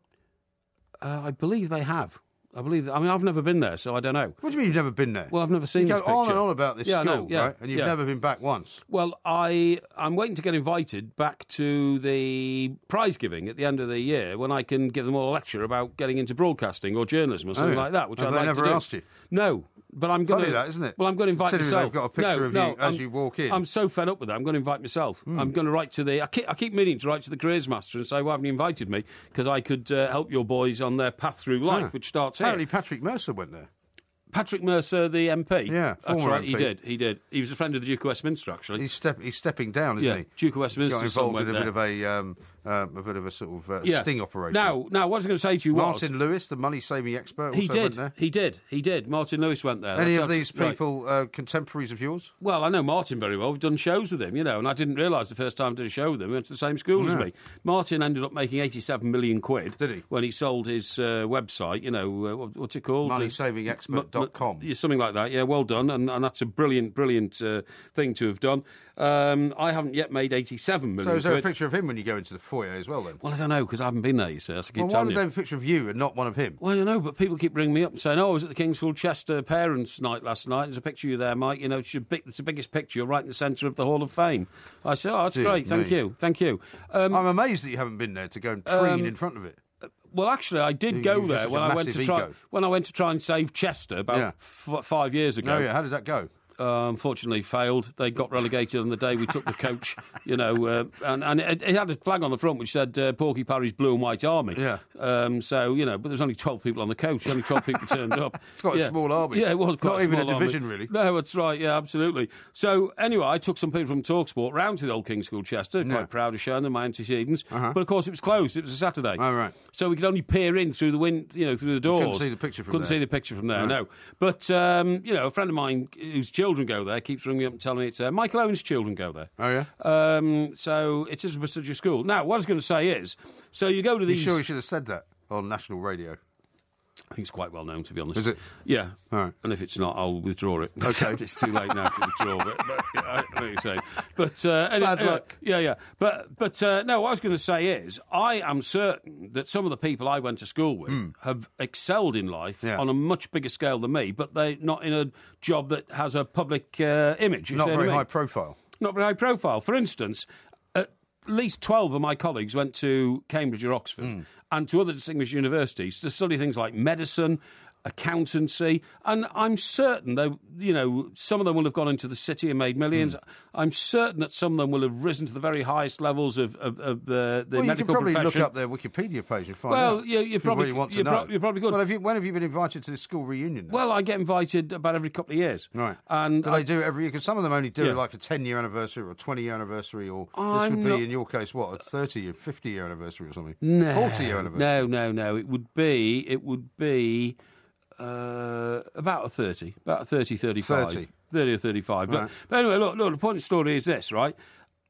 uh, I believe they have. I believe. I mean, I've never been there, so I don't know.
What do you mean you've never been there?
Well, I've never seen
You go on
picture.
and on about this
Yeah,
school,
know, yeah,
right? And you've
yeah.
never been back once.
Well, I I'm waiting to get invited back to the prize giving at the end of the year when I can give them all a lecture about getting into broadcasting or journalism or something
yeah.
like that. Which
Have
I'd
they
like
never
to do.
asked you?
No, but I'm going
Funny that, isn't it?
Well, I'm going to invite myself.
they've got a picture
no,
of you
no,
as
I'm-
you walk in.
I'm so fed up with that. I'm going to invite myself. I'm going to write to the. I keep, I keep meaning to write to the careers master and say, "Why haven't you invited me? Because I could uh, help your boys on their path through life,
Ah.
which starts here."
Apparently, Patrick Mercer went there.
Patrick Mercer, the MP.
Yeah,
that's right. He did. He did. He was a friend of the Duke of Westminster, actually.
He's, step, he's stepping down, isn't
yeah,
he?
Duke of Westminster.
Got involved in a bit of a, um, uh, a bit of a sort of uh,
yeah.
sting operation.
Now, now, what I was going to say to you was
Martin Lewis, the money saving expert,
he did.
there.
He did. He did. Martin Lewis went there.
Any
That's
of these
abs- right.
people uh, contemporaries of yours?
Well, I know Martin very well. We've done shows with him, you know, and I didn't realise the first time I did a show with him, he went to the same school as me. Martin ended up making 87 million quid.
Did he?
When he sold his uh, website, you know, uh, what- what's it called?
MoneySavingExpert.com.
Something like that. Yeah, well done, and, and that's a brilliant, brilliant uh, thing to have done. Um, I haven't yet made 87 million
So is there a picture of him when you go into the foyer as well then?
Well, I don't know, because I haven't been there, you see. That's I keep
Well, why would they have a picture of you and not one of him?
Well, I don't know, but people keep ringing me up and saying, "Oh, I was at the King's School Chester Parents' Night last night. There's a picture of you there, Mike. You know, it's, your big, it's the biggest picture. You're right in the centre of the Hall of Fame." I said, "Oh, that's
Dear
great. Thank you, thank you." Um,
I'm amazed that you haven't been there to go and preen in front of it.
well, actually, I did
You-
go there when I went to
massive
try
ego.
when I went to try and save Chester about
Yeah.
f- five years ago.
Oh, yeah, how did that go?
Uh, unfortunately failed. They got relegated on the day we took the coach, you know, uh, and, and it, it had a flag on the front which said uh, Porky Parry's Blue and White Army.
Yeah.
Um, so, you know, but there was only 12 people on the coach. Only 12 people turned up.
It's quite a small army.
Yeah, it was quite
small.
Not
even a
small army.
division, really.
No, that's right. Yeah, absolutely. So, anyway, I took some people from Talksport round to the old King's School Chester. Quite
Yeah.
proud of showing them my antecedents. But, of course, it was closed. It was a Saturday.
Oh, right.
So we could only peer in through the wind, you know, through the doors.
couldn't see the picture from
Couldn't
there.
see the picture from there, no. But, um, you know, a friend of mine whose children go there keeps ringing me up and telling me it's uh, Michael Owen's children go there.
Oh, yeah?
Um, so it is a prestigious school. Now, what I was going to say is, so you go to
You
these.
sure you should have said that on national radio?
I think it's quite well known, to be honest.
Is it?
Yeah.
All right.
And if it's not, I'll withdraw it.
Okay.
it's too late now to withdraw it. But yeah, I know what you're saying. But uh, any-
Bad
anyway,
luck.
yeah, yeah. But but uh, no, what I was going to say is, I am certain that some of the people I went to school with have excelled in life.
Yeah.
on a much bigger scale than me, but they're not in a job that has a public uh, image. You
Not
what I
very
mean?
high profile.
not very high profile. For instance, at least 12 of my colleagues went to Cambridge or Oxford
Hmm.
and to other distinguished universities to study things like medicine, accountancy, and I'm certain they, you know, some of them will have gone into the city and made millions.
Hmm.
I'm certain that some of them will have risen to the very highest levels of, of, of uh, the
Well, you
medical
can probably
profession.
look up their Wikipedia page and find
Well,
out.
you- you probably-
really want to
you
know.
prob- you probably could.
Well, have you, when have you been invited to the school reunion?
Well, I get invited about every couple of years.
right.
And
do they do it every year? Because some of them only do
Yeah.
it like a 10 year anniversary or a 20 year anniversary, or this
I'm
would be, in your case, what, a 30 year, 50 year anniversary or something?
No,
40 year anniversary?
No, no, no. It would be, it would be uh, about a 30, about a 30, 35.
30.
30 or 35. But,
Right.
but anyway, look, look, the point of the story is this, right?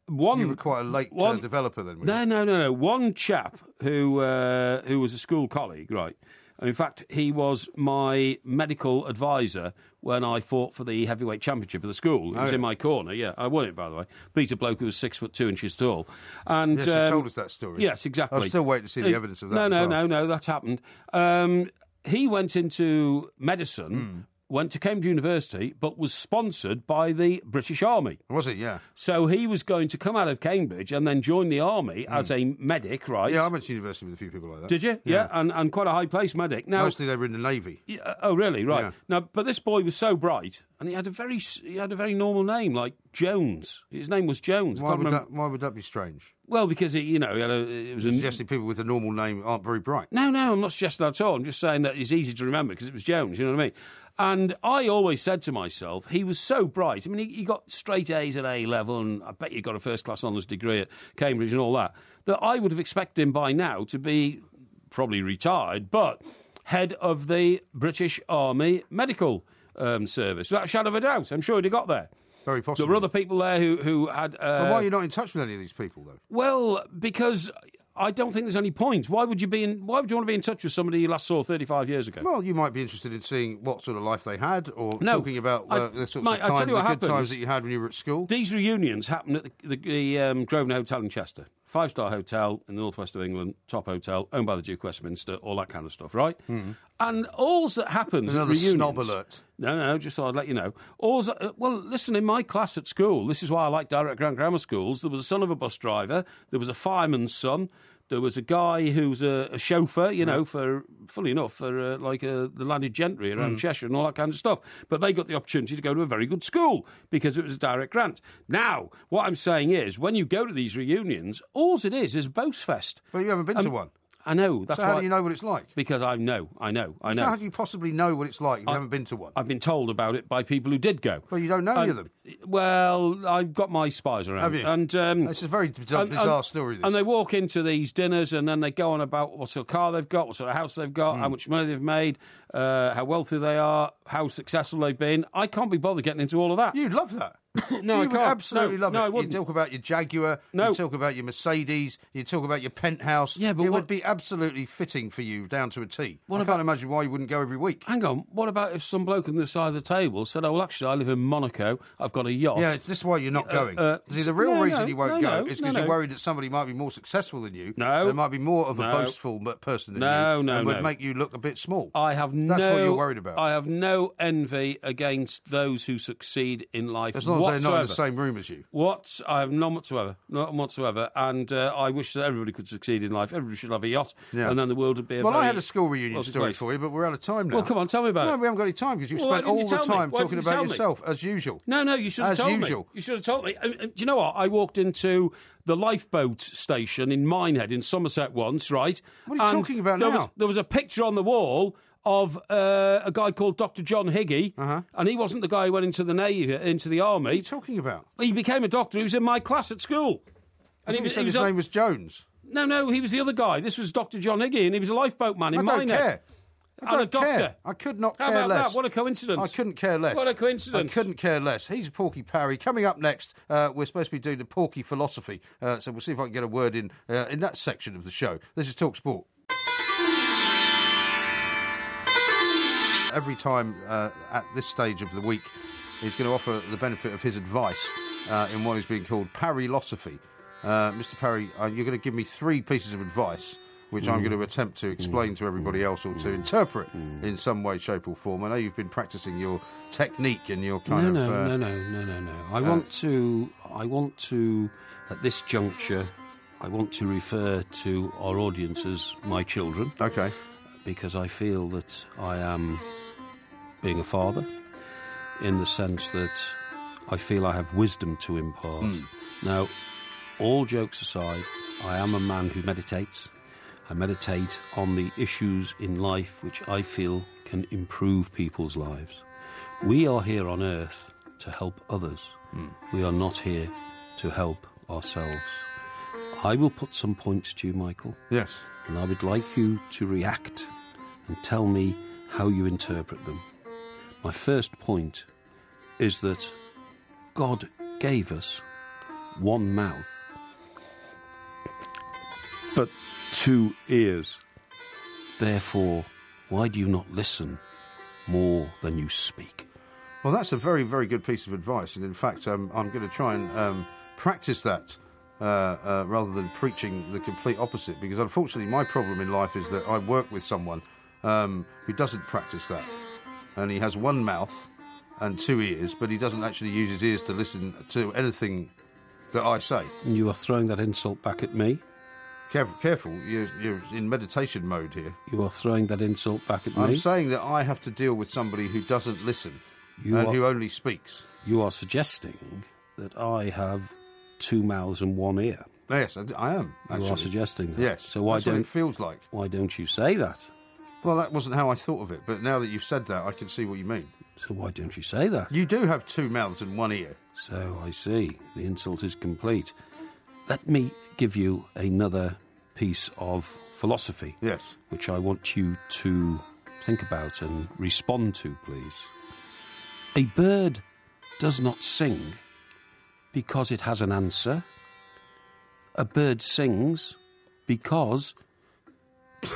One,
You were quite a late uh,
one-
developer then,
no,
you?
no, no, no. One chap who uh, who was a school colleague, right? And in fact, he was my medical advisor when I fought for the heavyweight championship of the school. He was
Oh, yeah.
in my corner. Yeah, I won it by the way. Beat a bloke who was six foot two inches tall. And
Yes,
um,
told us that story.
Yes, exactly.
I'm still waiting to see the
Uh,
evidence of that
No, no,
well.
no, no. That's happened. Um, he went into medicine.
Hmm.
Went to Cambridge University, but was sponsored by the British Army.
Was it? Yeah.
So he was going to come out of Cambridge and then join the army hmm. as a medic, right?
Yeah, I went to university with a few people like that.
Did you? Yeah, and, and quite a high placed medic. Now,
Mostly they were in the Navy.
Yeah, uh, oh really? Right.
Yeah.
Now, but this boy was so bright, and he had a very he had a very normal name, like Jones. His name was Jones.
Why would, that, why would that be strange?
Well, because he, you know, he had a, it was a
Suggesting people with a normal name aren't very bright.
No, no, I'm not suggesting that at all. I'm just saying that it's easy to remember because it was Jones, you know what I mean? And I always said to myself, he was so bright. I mean, he, he got straight A's at A level, and I bet he got a first class honours degree at Cambridge and all that, that I would have expected him by now to be probably retired, but head of the British Army Medical um, Service. Without a shadow of a doubt. I'm sure he'd have got there.
Very possible.
There were other people there who, who had. Uh,
But why are you not in touch with any of these people, though?
well, because I don't think there's any point. Why would you be in? Why would you want to be in touch with somebody you last saw 35 years ago?
Well, you might be interested in seeing what sort of life they had, or
No,
talking about uh, the sorts
mate,
of time,
you
the good
happens.
times that you had when you were at school.
These reunions happen at the, the, the um, Grosvenor Hotel in Chester. Five star hotel in the northwest of England, top hotel, owned by the Duke of Westminster, all that kind of stuff, right? And all that happens
Another
at reunions.
snob alert.
No, no, just thought I'd let you know. All's, uh, well, listen, in my class at school, this is why I like direct grant grammar schools. There was a son of a bus driver, there was a fireman's son, there was a guy who's a, a chauffeur, you know, for, fully enough, for uh, like uh, the landed gentry around Cheshire and all that kind of stuff. But they got the opportunity to go to a very good school because it was a direct grant. Now, what I'm saying is, when you go to these reunions, all it is is a boast fest.
But you haven't been to one.
I know. That's
So how do you know what it's like?
Because I know, I know, I know.
How do you possibly know what it's like if you haven't been to one?
I've been told about it by people who did go.
Well, you don't know any of them.
Well, I've got my spies around.
Have you?
And um,
It's a very bizarre,
and-
bizarre story. This.
And they walk into these dinners, and then they go on about what sort of car they've got, what sort of house they've got,
Hmm.
how much money they've made, uh, how wealthy they are, how successful they've been. I can't be bothered getting into all of that.
You'd love that.
No,
you
I
would absolutely
No,
love
no, I
it. You'd
wouldn't.
talk about your Jaguar.
No.
You'd talk about your Mercedes. You'd talk about your penthouse.
Yeah, but
it
what-
would be absolutely fitting for you down to a T.
What
I
about-
can't imagine why you wouldn't go every week.
Hang on, what about if some bloke on the side of the table said, "Oh, well, actually, I live in Monaco. I've got a yacht."
Yeah, it's this why you're not going.
uh,
See, the real
no,
reason
no,
you won't
no,
go is because you're worried that somebody might be more successful than you.
No.
There might be more of a boastful person than
No,
you.
no,
and would make you look a bit small.
I have no.
That's
no.
what you're worried about.
I have no envy against those who succeed in life.
as long as
whatsoever.
they're not in the same room as you.
What I have none whatsoever, none whatsoever, and uh, I wish that everybody could succeed in life. Everybody should have a yacht,
Yeah.
and then the world would be a better place.
Well, I had a school reunion story
place.
for you, but we're out of time now.
Well, come on, tell me about
No,
it.
No, we haven't got any time because you
Well,
spent
didn't you
all the
me?
time talking about yourself, as usual.
No, no, you should have
As
told
usual.
me. You should have told me. And- and do you know what? I walked into the lifeboat station in Minehead in Somerset once, right?
What are you talking about
there
now?
Was, there was a picture on the wall of uh, a guy called Dr. John Higgy,
Uh-huh.
and he wasn't the guy who went into the navy, into the army.
What are you talking about?
He became a doctor. He was in my class at school.
I
And he
you
was,
said
he was
his
a-
name was Jones.
no, no, he was the other guy. This was Dr. John Higgy, and he was a lifeboat man in
I don't
Minehead.
Care. I
And a
don't care.
doctor.
I could not
How
care
about
less.
that? What a coincidence.
I couldn't care less.
What a coincidence.
I couldn't care less. He's Porky Parry. Coming up next, uh, we're supposed to be doing the Porky philosophy, uh, so we'll see if I can get a word in uh, in that section of the show. This is Talk Sport. Every time uh, at this stage of the week, he's going to offer the benefit of his advice uh, in what is being called Parrylosophy. Uh, Mr. Parry, uh, you're going to give me three pieces of advice which I'm going to mm. attempt to mm. explain to everybody mm. else or to interpret in some way, shape, or form. I know you've been practicing your technique and your kind
no,
of.
no,
uh,
no, no, no, no, no. I uh, want to. I want to. At this juncture, I want to refer to our audience as my children
Okay.
because I feel that I am being a father, in the sense that I feel I have wisdom to impart. Hmm. Now, all jokes aside, I am a man who meditates. I meditate on the issues in life which I feel can improve people's lives. We are here on earth to help others. Hmm. We are not here to help ourselves. I will put some points to you, Michael,
Yes.
and I would like you to react and tell me how you interpret them. My first point is that God gave us one mouth, but two ears. Therefore, why do you not listen more than you speak?
Well, that's a very, very good piece of advice, and in fact, um, I'm going to try and um, practice that uh, uh, rather than preaching the complete opposite. Because unfortunately, my problem in life is that I work with someone um, who doesn't practice that, and he has one mouth and two ears, but he doesn't actually use his ears to listen to anything that I say.
And you are throwing that insult back at me.
Careful, careful! You're, you're in meditation mode here.
You are throwing that insult back at me.
I'm saying that I have to deal with somebody who doesn't listen
You
and
are-
who only speaks.
You are suggesting that I have two mouths and one ear.
Yes, I, I am. Actually.
You are suggesting that.
Yes.
So why
That's
don't
it feels like?
why don't you say that?
Well, that wasn't how I thought of it, but now that you've said that, I can see what you mean.
So why don't you say that?
You do have two mouths and one ear.
So I see. The insult is complete. Let me give you another piece of philosophy,
Yes.
which I want you to think about and respond to, please. A bird does not sing because it has an answer. A bird sings because.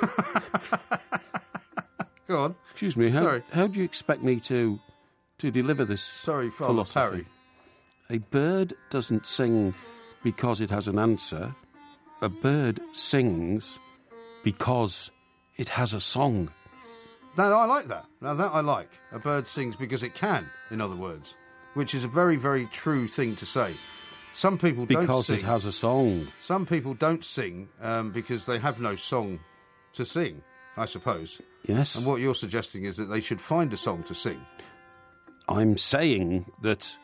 Go on.
Excuse me. How,
Sorry.
how do you expect me to to deliver this
Sorry, Father
philosophy?
Parry.
A bird doesn't sing because it has an answer. A bird sings because it has a song.
No, I like that. Now that I like. A bird sings because it can. In other words, which is a very, very true thing to say. Some people don't
Because
sing.
it has a song.
Some people don't sing um, because they have no song to sing. I suppose.
Yes.
And what you're suggesting is that they should find a song to sing.
I'm saying that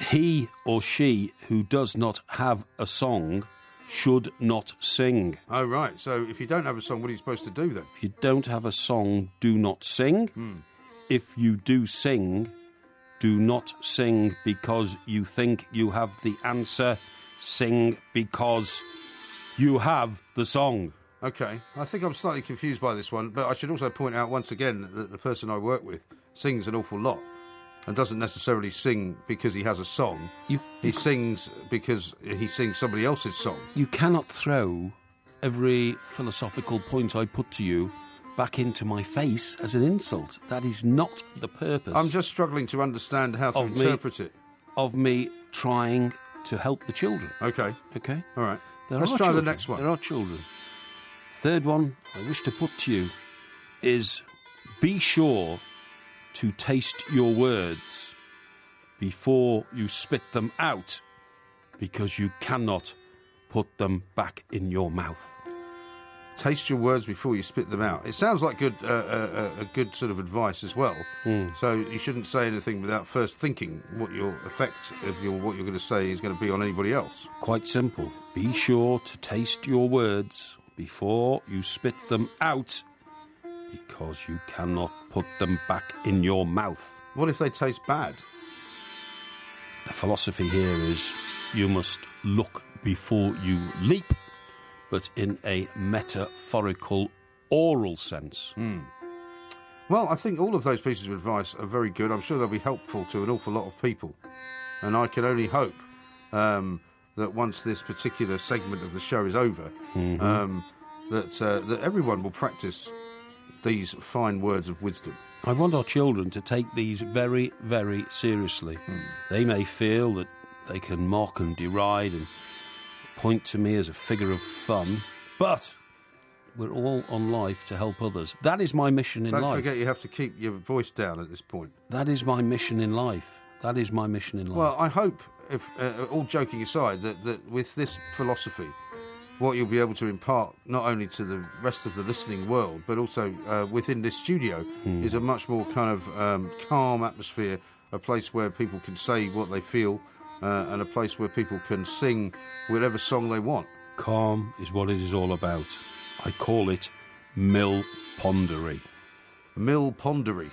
he or she who does not have a song should not sing.
Oh, right. So if you don't have a song, what are you supposed to do then?
If you don't have a song, do not sing. Hmm. If you do sing, do not sing because you think you have the answer. Sing because you have the song.
Okay. I think I'm slightly confused by this one, but I should also point out once again that the person I work with sings an awful lot and doesn't necessarily sing because he has a song.
You,
He sings because he sings somebody else's song.
you cannot throw every philosophical point I put to you back into my face as an insult. That is not the purpose.
I'm just struggling to understand how to
Of me.
interpret it.
of me trying to help the children.
Okay.
Okay?
All right.
There
Let's try
children.
the next one.
There are children. Third one I wish to put to you is be sure to taste your words before you spit them out because you cannot put them back in your mouth.
Taste your words before you spit them out. It sounds like good, uh, uh, uh, a good sort of advice as well.
Hmm.
So you shouldn't say anything without first thinking what your effect of your what you're going to say is going to be on anybody else.
Quite simple. Be sure to taste your words before you spit them out because you cannot put them back in your mouth.
What if they taste bad?
The philosophy here is you must look before you leap, but in a metaphorical oral sense.
Well, I think all of those pieces of advice are very good. I'm sure they'll be helpful to an awful lot of people. And I can only hope um, that once this particular segment of the show is over, um, that, uh, that everyone will practice these fine words of wisdom.
I want our children to take these very, very seriously. They may feel that they can mock and deride and point to me as a figure of fun, but we're all on life to help others. That is my mission in life.
Don't forget you have to keep your voice down at this point.
That is my mission in life. That is my mission in life.
Well, I hope, if uh, all joking aside, that, that with this philosophy, what you'll be able to impart not only to the rest of the listening world, but also uh, within this studio, is a much more kind of um, calm atmosphere, a place where people can say what they feel, uh, and a place where people can sing whatever song they want.
Calm is what it is all about. I call it mill pondery.
Mill Pondery.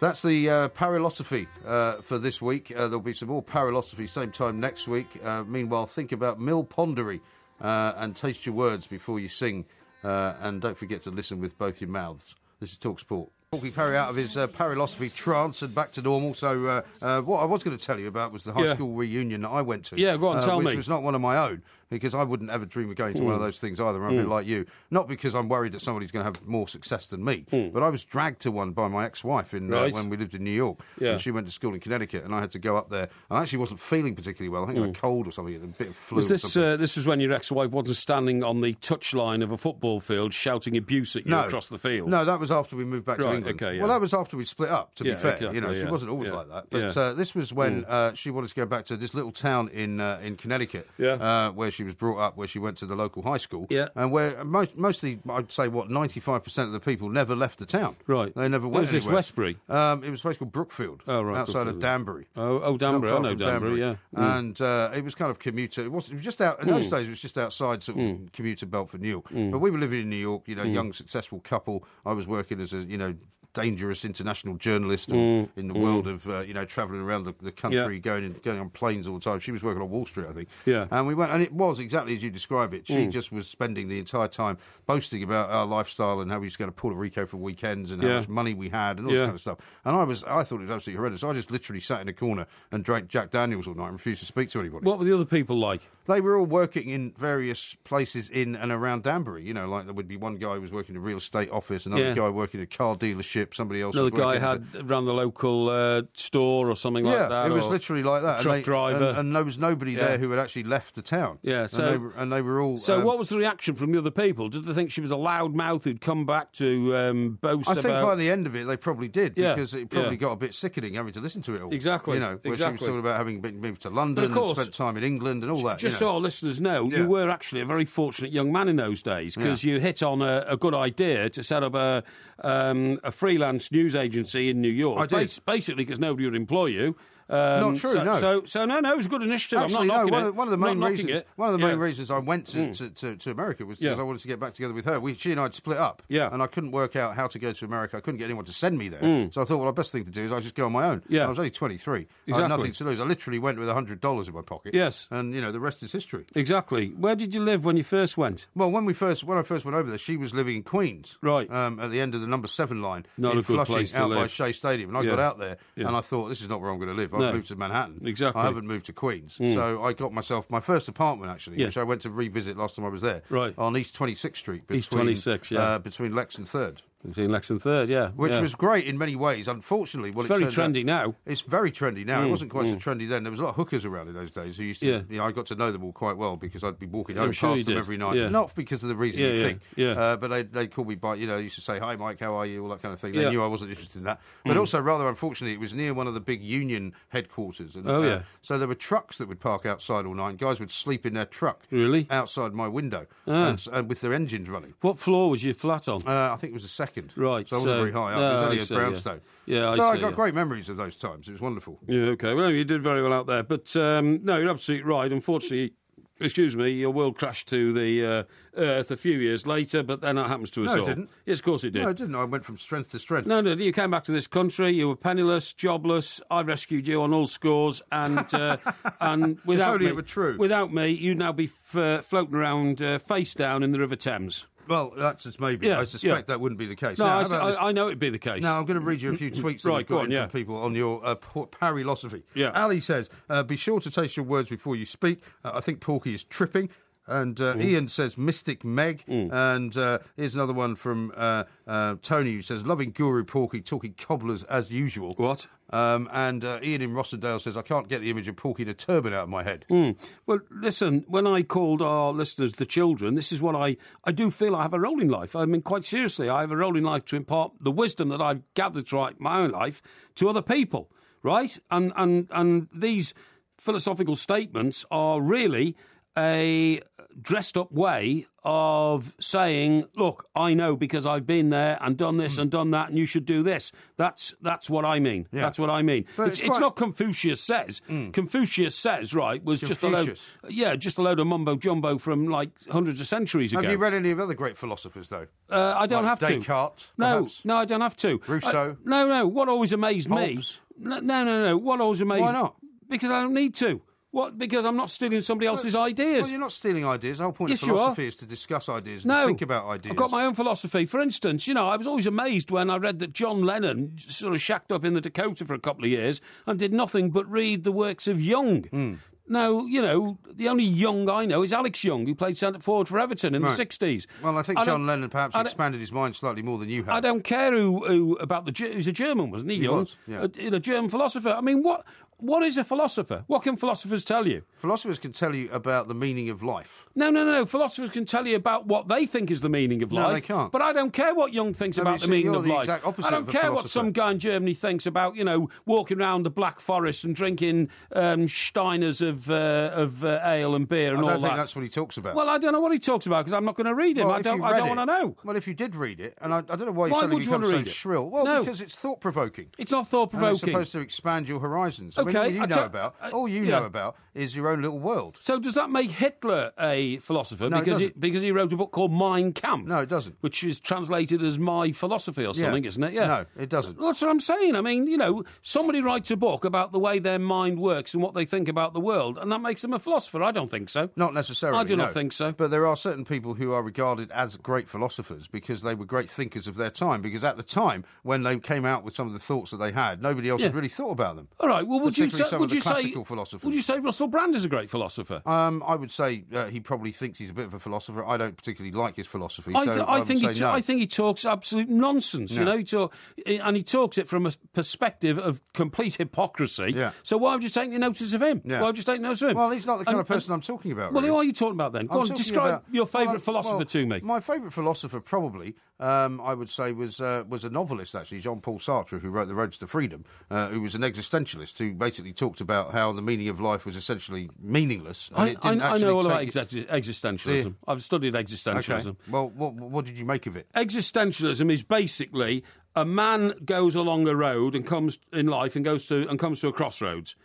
That's the uh, Parrylosophy uh, for this week. Uh, there'll be some more Parrylosophy same time next week. Uh, meanwhile, think about Mill Pondery uh, and taste your words before you sing. Uh, and don't forget to listen with both your mouths. This is Talksport. Talking Parry out of his uh, Parrylosophy trance and back to normal. So, uh, uh, what I was going to tell you about was the high
Yeah.
school reunion that I went to.
Yeah, go on,
uh,
tell
which
me.
was not one of my own because I wouldn't ever dream of going to one
Hmm.
of those things either. I'm a bit like you. Not because I'm worried that somebody's going to have more success than me, but I was dragged to one by my ex-wife in uh,
Hmm.
When we lived in New York.
Yeah.
And she went to school in Connecticut, and I had to go up there. And I actually wasn't feeling particularly well. I think I had a cold or something, a bit of flu.
Hmm. Was this uh, this was when your ex-wife wasn't standing on the touchline of a football field shouting abuse at you
no.
across the field?
No, that was after we moved back to England.
okay, yeah.
Well, that was after we split up. To
Yeah,
be fair,
exactly,
you know, she wasn't always like that. But uh, this was when uh, she wanted to go back to this little town in uh, in Connecticut,
Yeah.
uh, where she was brought up, where she went to the local high school,
Yeah.
and where most, mostly I'd say what ninety five percent of the people never left the town.
Right.
they never went.
was this. Westbury?
Um, it was a place called Brookfield,
Oh, right,
outside of Danbury.
Oh, oh, Danbury. I know
from
Danbury. Yeah. Mm.
And uh, it was kind of commuter. It was, it was just out in those
Mm.
days. It was just outside sort of commuter belt for Newark. But we were living in New York. You know,
Mm.
young successful couple. I was working as a you know dangerous international journalist in the world of uh, you know travelling around the, the country,
Mm, Yeah.
going in, going on planes all the time. She was working on Wall Street, I think.
Yeah.
And we went, and it was exactly as you describe it. She
Mm.
just was spending the entire time boasting about our lifestyle and how we used to go to Puerto Rico for weekends and how
Yeah.
much money we had and all
Yeah.
this kind of stuff. And I was, I thought it was absolutely horrendous. I just literally sat in a corner and drank Jack Daniels all night and refused to speak to anybody.
What were the other people like?
They were all working in various places in and around Danbury. You know, like there would be one guy who was working in a real estate office, another guy working in a car dealership, somebody else.
Another guy
working as a-
had ran the local uh, store or something
yeah,
like that.
it was literally like that.
Truck
and they-
driver.
and, and there was nobody
Yeah.
there who had actually left the town.
Yeah,
and,
so-
they were, and they were all.
So,
um,
what was the reaction from the other people? Did they think she was a loud mouth who'd come back to um, boast
I think
about?
by the end of it, they probably did
Yeah,
because it probably got a bit sickening having to listen to it all.
Exactly,
You know, where she was
exactly.
talking about having been moved to London
of course,
and spent time in England and all that.
Just
you
so our listeners know, you were actually a very fortunate young man in those days because you hit on a, a good idea to set up a, um, a freelance news agency in New York.
I did.
Bas- basically, because nobody would employ you. Um,
Not true,
so,
no.
So, so no, no, it was a good initiative.
Actually,
I'm not
no. One
it.
of, one of the main reasons,
it.
one of the main
Yeah. Mm.
reasons I went to, to, to, to America was because
Yeah.
I wanted to get back together with her. We, she and I had split up,
Yeah.
and I couldn't work out how to go to America. I couldn't get anyone to send me there, so I thought, well, the best thing to do is I just go on my own.
Mm. Yeah.
I was only twenty three. I
Exactly.
had nothing to lose. I literally went with hundred dollars in my pocket.
Yes.
and you know the rest is history.
Exactly. Where did you live when you first went?
Well, when we first when I first went over there, she was living in Queens,
Right.
um, at the end of the number seven line
Not
in Flushing, out by
live.
Shea Stadium. And I
Yeah.
got out there, and I thought, this is not where I'm going to live. I've
No.
moved to Manhattan.
Exactly. Mm.
I haven't moved to Queens, so I got myself my first apartment actually,
Yeah.
which I went to revisit last time I was there,
Right.
on East 26th Street, between,
East 26th, yeah.
uh, between Lex and Third.
Between Lex and Third, yeah.
Which
yeah.
was great in many ways. Unfortunately, well,
It's
it
very
turned out-
trendy now.
It's very trendy now. it wasn't quite so trendy then. There was a lot of hookers around in those days who used to.
Mm. Yeah.
You know, I got to know them all quite well because I'd be walking home
sure
past them
did.
every night.
Yeah.
Not because of the reason you
yeah,
think,
yeah.
Uh, but they they called me by. You know, used to say, "Hi, Mike, how are you?" All that kind of thing. They.
Mm.
knew I wasn't interested in that. But also, rather unfortunately, it was near one of the big union headquarters. And,
Oh,
uh,
yeah.
So there were trucks that would park outside all night. Guys would sleep in their truck.
Really?
Outside my window,
Ah.
and, and with their engines running.
What floor was your flat on?
Uh, I think it was a second.
Right,
So I wasn't
so-
very high up.
no,
it was only a
see, yeah.
brownstone.
Yeah, I
But I
see,
got
yeah.
great memories of those times. It was wonderful.
Yeah, okay. Well, you did very well out there. But um, no, you're absolutely right. Unfortunately, excuse me, your world crashed to the uh, Earth a few years later, but then that happens to us
No, it didn't.
Yes, of course it did.
No, I didn't. I went from strength to strength.
No, no, you came back to this country. You were penniless, jobless. I rescued you on all scores, and uh, and without me,
it
without me, you'd now be f- floating around uh, face down in the River Thames.
Well, that's just maybe.
Yeah,
I suspect
yeah.
that wouldn't be the case.
No,
Now,
I,
how
s-
about this?
I, I know it'd be the case.
Now, I'm going to read you a few tweets that
Right,
we've
go
got
on,
in
yeah.
from people on your uh, p- Parrylosophy.
Yeah.
Ali says, uh, be sure to taste your words before you speak. Uh, I think Porky is tripping. And uh,
Mm.
Ian says Mystic Meg. And uh, here's another one from uh, uh, Tony who says, loving Guru Porky, talking cobblers as usual.
What?
Um, and uh, Ian in Rossendale says, I can't get the image of Porky in a turban out of my head.
Mm. Well, listen, when I called our listeners the children, this is what I, I do feel I have a role in life. I mean, quite seriously, I have a role in life to impart the wisdom that I've gathered throughout my own life to other people, right? And, and, and these philosophical statements are really a dressed up way of saying, look, I know because I've been there and done this and done that, and you should do this. That's that's what I mean.
Yeah.
That's what I mean.
But
it's,
it's
it's not Confucius says. Confucius says, right, was just a load, yeah, just a load of mumbo jumbo from like hundreds of centuries ago.
Have you read any of other great philosophers, though?
uh, I don't
Like
have to.
Descartes,
no,
perhaps?
no, I don't have to.
Rousseau?
Uh, no, no. What always amazed me?
Hobbes?
No, no, no. What always amazed?
Why not?
Because I don't need to. What? Because I'm not stealing somebody else's ideas.
Well, you're not stealing ideas. The whole point
Yes,
of philosophy is to discuss ideas and
No,
think about ideas.
I've got my own philosophy. For instance, you know, I was always amazed when I read that John Lennon sort of shacked up in the Dakota for a couple of years and did nothing but read the works of Jung.
Hmm.
Now, you know, the only Young I know is Alex Young, who played centre forward for Everton in
Right.
the 60s.
Well, I think
I
John Lennon perhaps expanded his mind slightly more than you have.
I don't care who, who about the he's a German, wasn't he?
He
Jung,
was, yeah.
a, a German philosopher. I mean, what what is a philosopher? What can philosophers tell you?
Philosophers can tell you about the meaning of life.
No, no, no, no. Philosophers can tell you about what they think is the meaning of
No,
life.
they can't.
But I don't care what Jung thinks
No,
about the
see,
meaning
you're
of
the
life. I don't care what some guy in Germany thinks about, you know, walking around the Black Forest and drinking um, Steiners of uh, of uh, ale and beer and
I
all
don't think
that.
that's what he talks about.
Well, I don't know what he talks about because I'm not going to read him.
Well,
I don't. I don't want to know.
Well, if you did read it, and I, I don't know why you
Why
suddenly
would you want to
so
read it?
shrill. Well,
No.
because it's thought provoking.
It's not thought
provoking. it's supposed to expand your horizons.
Okay,
mean,
Okay,
all you
I
know
tell-
about,
uh,
all you
yeah.
know about is your own little world.
So does that make Hitler a philosopher
No, it
because he, because he wrote a book called Mein Kampf?
No, it doesn't.
Which is translated as My Philosophy or something, isn't it? Yeah.
No, it doesn't.
That's what I'm saying. I mean, you know, somebody writes a book about the way their mind works and what they think about the world, and that makes them a philosopher. I don't think so.
Not necessarily.
I do not think so.
But there are certain people who are regarded as great philosophers because they were great thinkers of their time. Because at the time when they came out with some of the thoughts that they had, nobody else had really thought about them.
All right. Well, would you
Particularly
say?
some
Would
of the
you say?
classical philosophers.
Would you say Russell Brand is a great philosopher?
Um, I would say uh, he probably thinks he's a bit of a philosopher. I don't particularly like his philosophy.
I,
so I,
I think he t-
no.
I think he talks absolute nonsense. You know, he talk, and he talks it from a perspective of complete hypocrisy.
Yeah.
So why would you take notice of him?
Yeah.
Why would you take notice of him?
Well, he's not the kind
And-
of person I'm talking about.
Well, who are you talking about then? Go on, describe
about-
your favourite
I'm-
philosopher
well,
to me.
My favourite philosopher, probably, um, I would say, was uh, was a novelist actually, Jean Paul Sartre, who wrote The Roads to Freedom, uh, who was an existentialist who basically talked about how the meaning of life was essentially meaningless. and
I, I, I know all about
take it-
exist- existentialism. I've studied existentialism.
Okay. Well, what, what did you make of it?
Existentialism is basically a man goes along a road and comes in life and goes to and comes to a crossroads.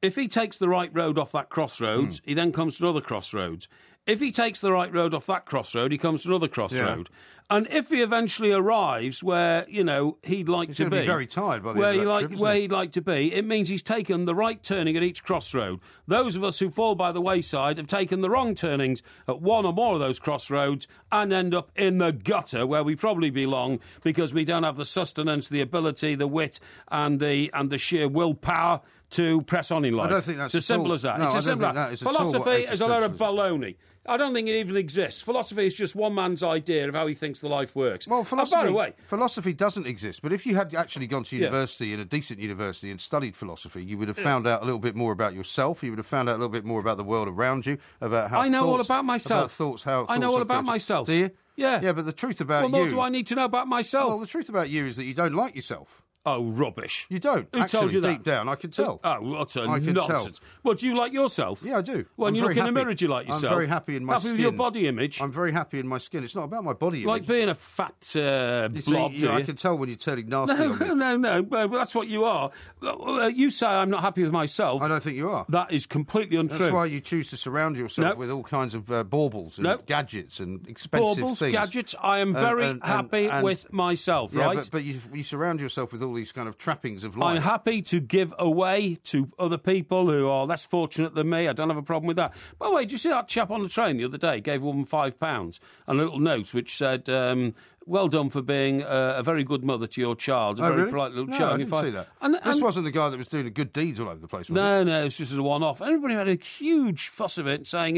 If he takes the right road off that crossroads,
Hmm.
he then comes to another crossroads. If he takes the right road off that crossroad, he comes to another crossroad. And if he eventually arrives where you know he'd like
He's
to be,
be very tired by the
where he like
trip,
where
he?
he'd like to be, it means he's taken the right turning at each crossroad. Those of us who fall by the wayside have taken the wrong turnings at one or more of those crossroads and end up in the gutter where we probably belong because we don't have the sustenance, the ability, the wit, and the and the sheer willpower to press on in life.
I don't think that's
it's as simple
all-
as that.
no,
it's as simple as
that is at all what
Philosophy is a load of baloney. I don't think it even exists. Philosophy is just one man's idea of how he thinks the life works.
Well, philosophy,
by the way,
philosophy doesn't exist. But if you had actually gone to
Yeah.
university in a decent university and studied philosophy, you would have found out a little bit more about yourself. You would have found out a little bit more about the world around you, about how
I know all about myself.
About thoughts, how
I know all about myself.
Do you?
Yeah.
Yeah, but the truth about
what more do I need to know about myself?
Well, the truth about you is that you don't like yourself.
Oh, rubbish.
You don't.
Who
actually,
told you that?
deep down, I can tell.
Oh, utter
I can tell.
Well, do you like yourself?
Yeah, I do.
Well,
I'm
when you look in the mirror, do you like yourself?
I'm very happy in my
Happy with your
skin.
body image?
I'm very happy in my skin. It's not about my body
like being a fat uh,
You
blob, do
I can tell when you're turning nasty
No,
me.
no, no. Well, that's what you are. Uh, You say I'm not happy with myself.
I don't think you are.
That is completely untrue.
That's why you choose to surround yourself
No.
with all kinds of uh, baubles and
No.
gadgets and expensive
Baubles,
things.
gadgets. I am very
and- and-
happy
and-
with myself,
Yeah,
right?
but, but you, you surround yourself with all these kind of trappings of life.
I'm happy to give away to other people who are less fortunate than me. I don't have a problem with that. By the way, did you see that chap on the train the other day gave a woman five pounds and a little note which said, um, "Well done for being uh, a very good mother to your child." A
Oh,
very
really?
polite little
no,
child.
I didn't
I-
see that.
And,
this wasn't the guy that was doing good deeds all over the place, was it?
no, no, it's just a one-off. Everybody had a huge fuss of it, saying,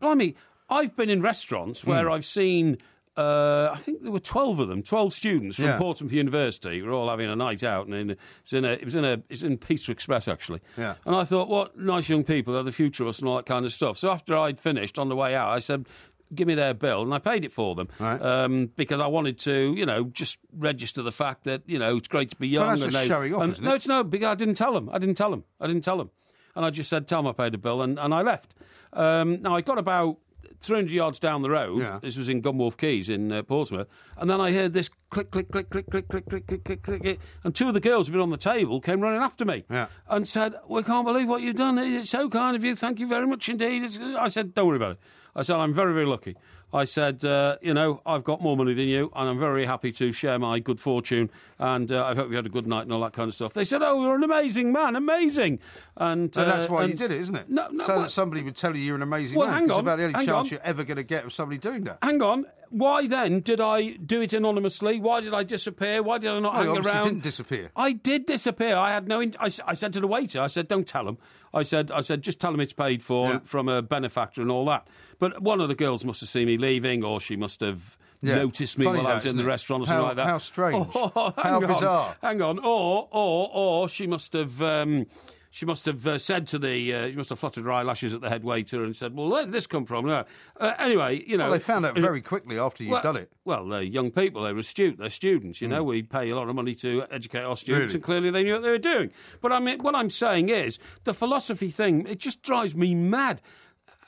"Blimey, I've been in restaurants
Hmm.
where I've seen." Uh, I think there were twelve of them, twelve students from
Yeah.
Portsmouth University. We were all having a night out, and in, it was in a, it was in a, it's in Pizza Express actually.
Yeah.
And I thought, what nice young people, they're the future of us, and all that kind of stuff. So after I'd finished on the way out, I said. Give me their bill, and I paid it for them
Right.
um, because I wanted to, you know, just register the fact that you know it's great to be young.
that's
and
just
they,
showing off,
and-
isn't
no,
it?
it's no, because I didn't tell them. I didn't tell them. I didn't tell them. And I just said, tell them I paid the bill, and, and I left. Um, now, I got about 300 yards down the road.
Yeah.
This was in Gunwharf Quays in uh, Portsmouth. And then I heard this click, click, click, click, click, click, click, click, click, click, click. And two of the girls who'd been on the table came running after me
Yeah.
and said, We can't believe what you've done. It's so kind of you. Thank you very much indeed. It's- I said, Don't worry about it. I said, I'm very, very lucky. I said, uh, you know, I've got more money than you, and I'm very happy to share my good fortune. And uh, I hope you had a good night and all that kind of stuff. They said, "Oh, you're an amazing man, amazing." And,
And that's
uh,
why you did it, isn't it?
No, no,
so
well-
that somebody would tell you you're an amazing
Well,
man.
hang on,
about the only
hang
chance
on.
you're ever going to get of somebody doing that.
Hang on. Why then did I do it anonymously? Why did I disappear? Why did I not
you
hang around?
didn't disappear.
I did disappear. I had no. In- I, I said to the waiter, I said, "Don't tell him." I said, "I said just tell them it's paid for
Yeah.
from a benefactor and all that." But one of the girls must have seen me leaving, or she must have
Yeah.
noticed me
Funny
while I was in the
it?
restaurant or
How-
something like that.
how strange.
Oh, hang
How
on.
bizarre.
Hang on. Or or or she must have. Um, she must have uh, said to the, uh, she must have fluttered her eyelashes at the head waiter and said, "Well, where did this come from?" No. Uh, anyway, you know,
Well, they found out very quickly after you'd
well,
done it.
Well, they're young people. They're astute. They're students. You know, we pay a lot of money to educate our students,
Really?
and clearly they knew what they were doing. But I mean, what I'm saying is the philosophy thing. It just drives me mad.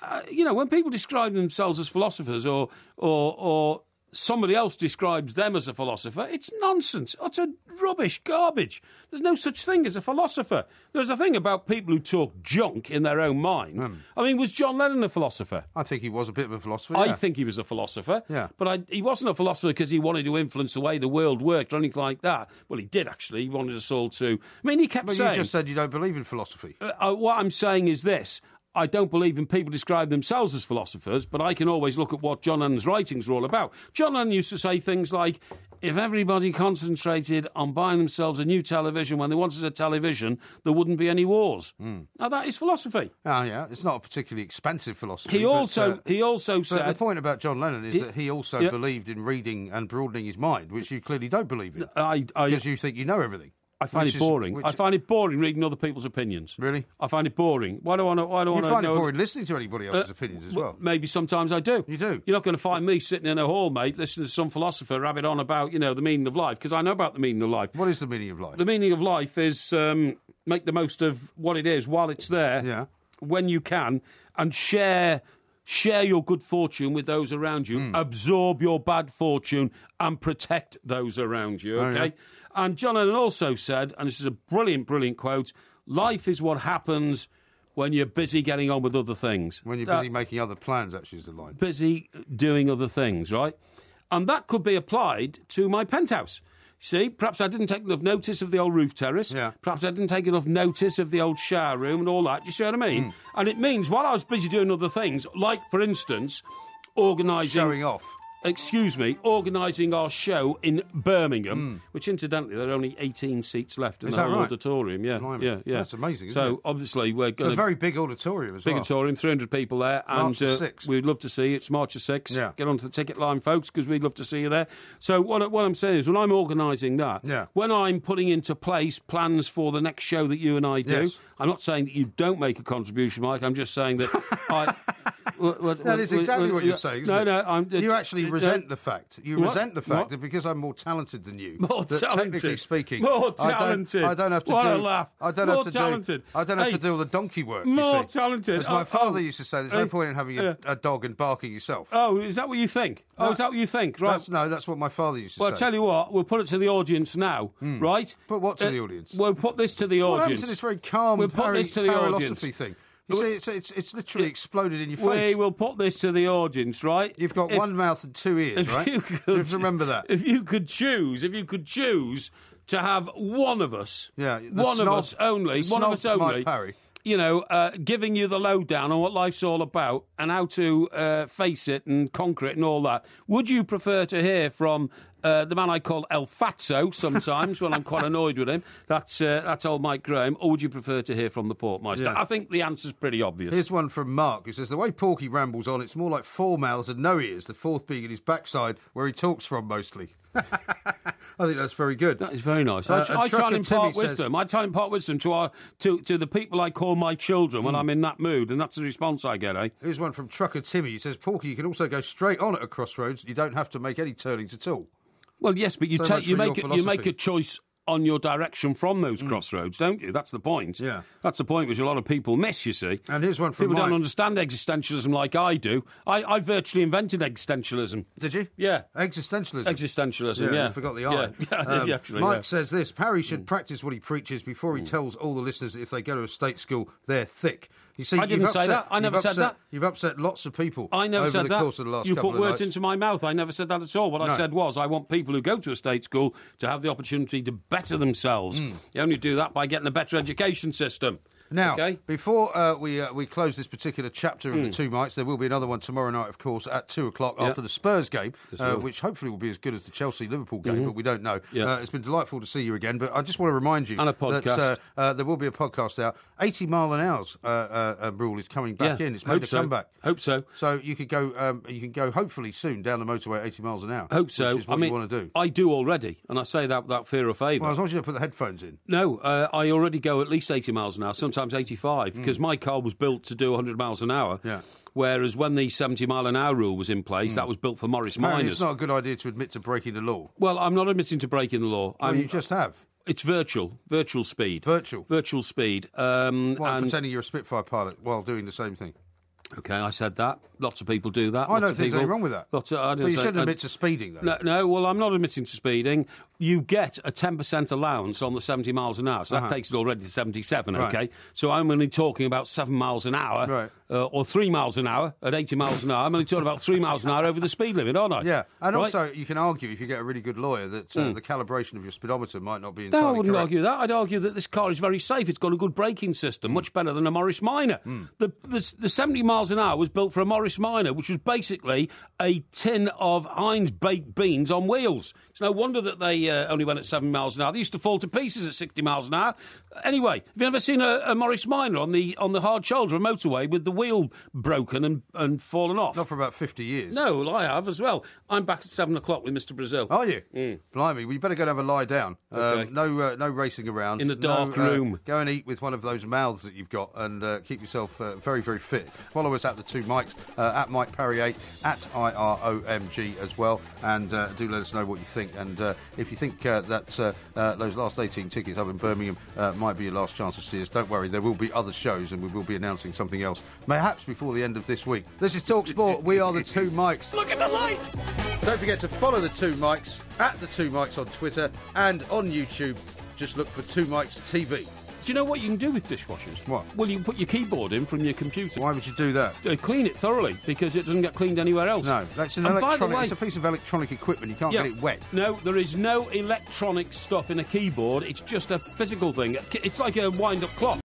Uh, you know, when people describe themselves as philosophers or or or somebody else describes them as a philosopher, it's nonsense. Utter rubbish, garbage. There's no such thing as a philosopher. There's a thing about people who talk junk in their own mind.
Hmm.
I mean, was John Lennon a philosopher?
I think he was a bit of a philosopher.
I think he was a philosopher.
Yeah.
But I, he wasn't a philosopher because he wanted to influence the way the world worked or anything like that. Well, he did actually. He wanted us all to. I mean, he kept
But
saying.
you just said you don't believe in philosophy.
Uh, uh, what I'm saying is this. I don't believe in people describe themselves as philosophers, but I can always look at what John Lennon's writings were all about. John Lennon used to say things like, if everybody concentrated on buying themselves a new television when they wanted a television, there wouldn't be any wars.
Hmm.
Now, that is philosophy.
Oh, yeah. It's not a particularly expensive philosophy.
He
but,
also,
uh,
he also
But the point about John Lennon is that he also
yeah.
believed in reading and broadening his mind, which you clearly don't believe in
I, I,
because you think you know everything.
I find
which
it
is-
boring.
which-
I find it boring reading other people's opinions.
Really?
I find it boring. Why do I? Why do I
You
to
find it boring listening to anybody else's opinions as well.
Maybe sometimes I do.
You do?
You're not going to find me sitting in a hall, mate, listening to some philosopher rabbit on about, you know, the meaning of life, because I know about the meaning of life.
What is the meaning of life?
The meaning of life is um, make the most of what it is while it's there,
Yeah.
when you can, and share share your good fortune with those around you.
Hmm.
Absorb your bad fortune and protect those around you.
Oh,
Okay.
yeah.
And John Lennon also said, and this is a brilliant, brilliant quote: "Life is what happens." When you're busy getting on with other things.
when you're busy making other plans, actually, is the line.
busy doing other things, right? And that could be applied to my penthouse. See, perhaps I didn't take enough notice of the old roof terrace.
Yeah.
Perhaps I didn't take enough notice of the old shower room and all that. You see what I mean?
Hmm.
And it means while I was busy doing other things, like, for instance, organising.
Showing off.
Excuse me, organising our show in Birmingham,
Hmm.
which incidentally there are only 18 seats left in
Is
the
that right?
auditorium. Yeah,
Blimey.
yeah, yeah.
That's amazing,
So
it?
obviously we're
It's
going
a very big auditorium as
Big
well.
auditorium, 300 people there.
March
and uh,
6th.
we'd love to see you. It's March the 6th.
Yeah.
Get onto the ticket line, folks, because we'd love to see you there. So, what, what I'm saying is, when I'm organising that,
Yeah.
when I'm putting into place plans for the next show that you and I do,
Yes.
I'm not saying that you don't make a contribution, Mike. I'm just saying that I. what- what-
That is exactly what you're saying.
No,
it?
no, I'm.
You actually
uh,
resent the fact. You
What?
resent the fact that because I'm more talented than you,
More
that
talented.
technically speaking,
More
I don't-
talented.
I don't, have to
What
do.
a laugh.
I don't
More
have to
talented.
do. I don't have
Hey,
to do all the donkey work. you
more talented.
As my
Oh,
father
oh.
used to say, there's
Hey,
no point in having a, a dog and barking yourself.
Oh, is that what you think? Oh, is that what you think? Right.
That's, no, that's what my father used to
Well,
say.
I'll tell you what, we'll put it to the audience now, right?
Hmm. Put what to
Uh,
the audience?
We'll put this to the
what happened
audience.
to this very calm
We'll put this to the audience.
thing? You see, it's, it's, it's literally exploded in your face.
We will put this to the audience, right?
You've got
If-
one mouth and two ears, right?
you
You
could-
have to remember that.
If you could choose, if you could choose to have one of us,
Yeah,
one
snob-
of us only, one of us only,
Parry.
you know, uh, giving you the lowdown on what life's all about and how to uh, face it and conquer it and all that. Would you prefer to hear from uh, the man I call El Fatso sometimes when I'm quite annoyed with him? That's uh, that's old Mike Graham. Or would you prefer to hear from the Porkmeister?
Yeah.
I think the answer's pretty obvious.
Here's one from Mark who says the way Porky rambles on, it's more like four mouths and no ears. The fourth being in his backside, where he talks from mostly. I think that's very good.
That is very nice.
Uh,
I, I try and impart
Timmy says-
wisdom. I try and impart wisdom to our to, to the people I call my children when I'm in that mood, and that's the response I get. Eh?
Here's one from Trucker Timmy. He says, Porky, you can also go straight on at a crossroads. You don't have to make any turnings at all.
Well, yes, but you
So
take you make a, you make a choice on your direction from those crossroads, don't you? That's the point.
Mm. Yeah.
that's the point which a lot of people miss. You see,
And here's one from
people don't understand existentialism like I do. I, I virtually invented existentialism.
Did you?
Yeah.
Existentialism.
Existentialism,
Yeah,
yeah.
you forgot the
Yeah,
I.
yeah, I
Um,
actually,
Mike
yeah. Mm.
says this Parry should practice what he preaches before he tells all the listeners that if they go to a state school, they're thick. You see,
I didn't
you've
say
upset-
that. I never said that.
You've upset lots of people
I never
over
said
the
that.
course of the last
you put words
nights.
into my mouth. I never said that at all. What I said was I want people who go to a state school to have the opportunity to better themselves. Hmm. You only do that by getting a better education system.
Now,
okay?
before uh, we uh, we close this particular chapter
Hmm.
of the two Mikes, there will be another one tomorrow night, of course, at two o'clock after the Spurs game, uh, which hopefully will be as good as the Chelsea Liverpool game, but we don't know.
Mm-hmm.
Uh, it's been delightful to see you again, but I just want to remind you
And a
that
podcast.
uh, uh, there will be a podcast out. Eighty mile an hour's uh, uh, uh, rule is coming back
yeah,
in. It's
hope
a
so.
comeback.
Hope so.
So you could go, um, you can go hopefully soon down the motorway at 80 miles an hour.
Hope so.
Which is what
I mean,
you want to do.
I do already, and I say that without fear or favour.
Well, as long as you don't put the headphones in.
No, uh, I already go at least 80 miles an hour, sometimes 85, because my car was built to do 100 miles an hour.
Hmm. Yeah. Hmm.
Whereas when the 70 mile an hour rule was in place, that was built for Morris
Apparently,
Minors.
it's not a good idea to admit to breaking the law.
Well, I'm not admitting to breaking the law.
Well,
I'm,
you just have.
It's virtual, virtual speed.
Virtual?
Virtual speed. Um,
Well,
and,
pretending you're a Spitfire pilot while doing the same thing.
okay, I said that. Lots of people do that.
I don't think there's
people-
wrong with that.
Lots of, I
But you
say-
shouldn't admit to speeding, though.
No, no, well, I'm not admitting to speeding. You get a 10% allowance on the 70 miles an hour, so that
Uh-huh.
takes it already to 77,
Right.
okay? So I'm only talking about 7 miles an hour,
Right.
uh, or 3 miles an hour at 80 miles an hour. I'm only talking about 3 miles an hour over the speed limit, aren't I?
Yeah, and
Right?
also you can argue if you get a really good lawyer that uh, the calibration of your speedometer might not be
No, I wouldn't
correct.
argue that. I'd argue that this car is very safe. It's got a good braking system, much better than a Morris Minor. The, the the 70 miles an hour was built for a Morris Minor, which was basically a tin of Heinz baked beans on wheels. It's no wonder that they uh, only went at 7 miles an hour. They used to fall to pieces at 60 miles an hour. Anyway, have you ever seen a, a Morris Minor on the on the hard shoulder of a motorway with the wheel broken and, and fallen off?
Not for about fifty years.
no, well, I have as well. I'm back at 7 o'clock with Mr. Brazil.
Are you? Blimey, well, you better go and have a lie down. Um, no, uh, no racing around.
In the dark
No, uh,
room.
Go and eat with one of those mouths that you've got, and uh, keep yourself uh, very, very fit. Follow us at the two Mikes uh, at Mike Parry eight at I R O M G as well, and uh, do let us know what you think. And uh, if you think uh, that uh, uh, those last eighteen tickets up in Birmingham uh, might be your last chance to see us, don't worry. There will be other shows, and we will be announcing something else, perhaps before the end of this week. This is Talk Sport. we are the two Mikes.
Look at the light!
Don't forget to follow the Two Mikes at the Two Mikes on Twitter and on YouTube. Just look for Two Mikes TV.
Do you know what you can do with dishwashers?
What?
Well, you can put your keyboard in from your computer.
Why would you do that?
Uh, clean it thoroughly because it doesn't get cleaned anywhere else.
No, that's an
And by the
electronic.
way-
it's a piece of electronic equipment. You can't
Yeah.
get it wet.
No, there is no electronic stuff in a keyboard. It's just a physical thing. It's like a wind-up clock.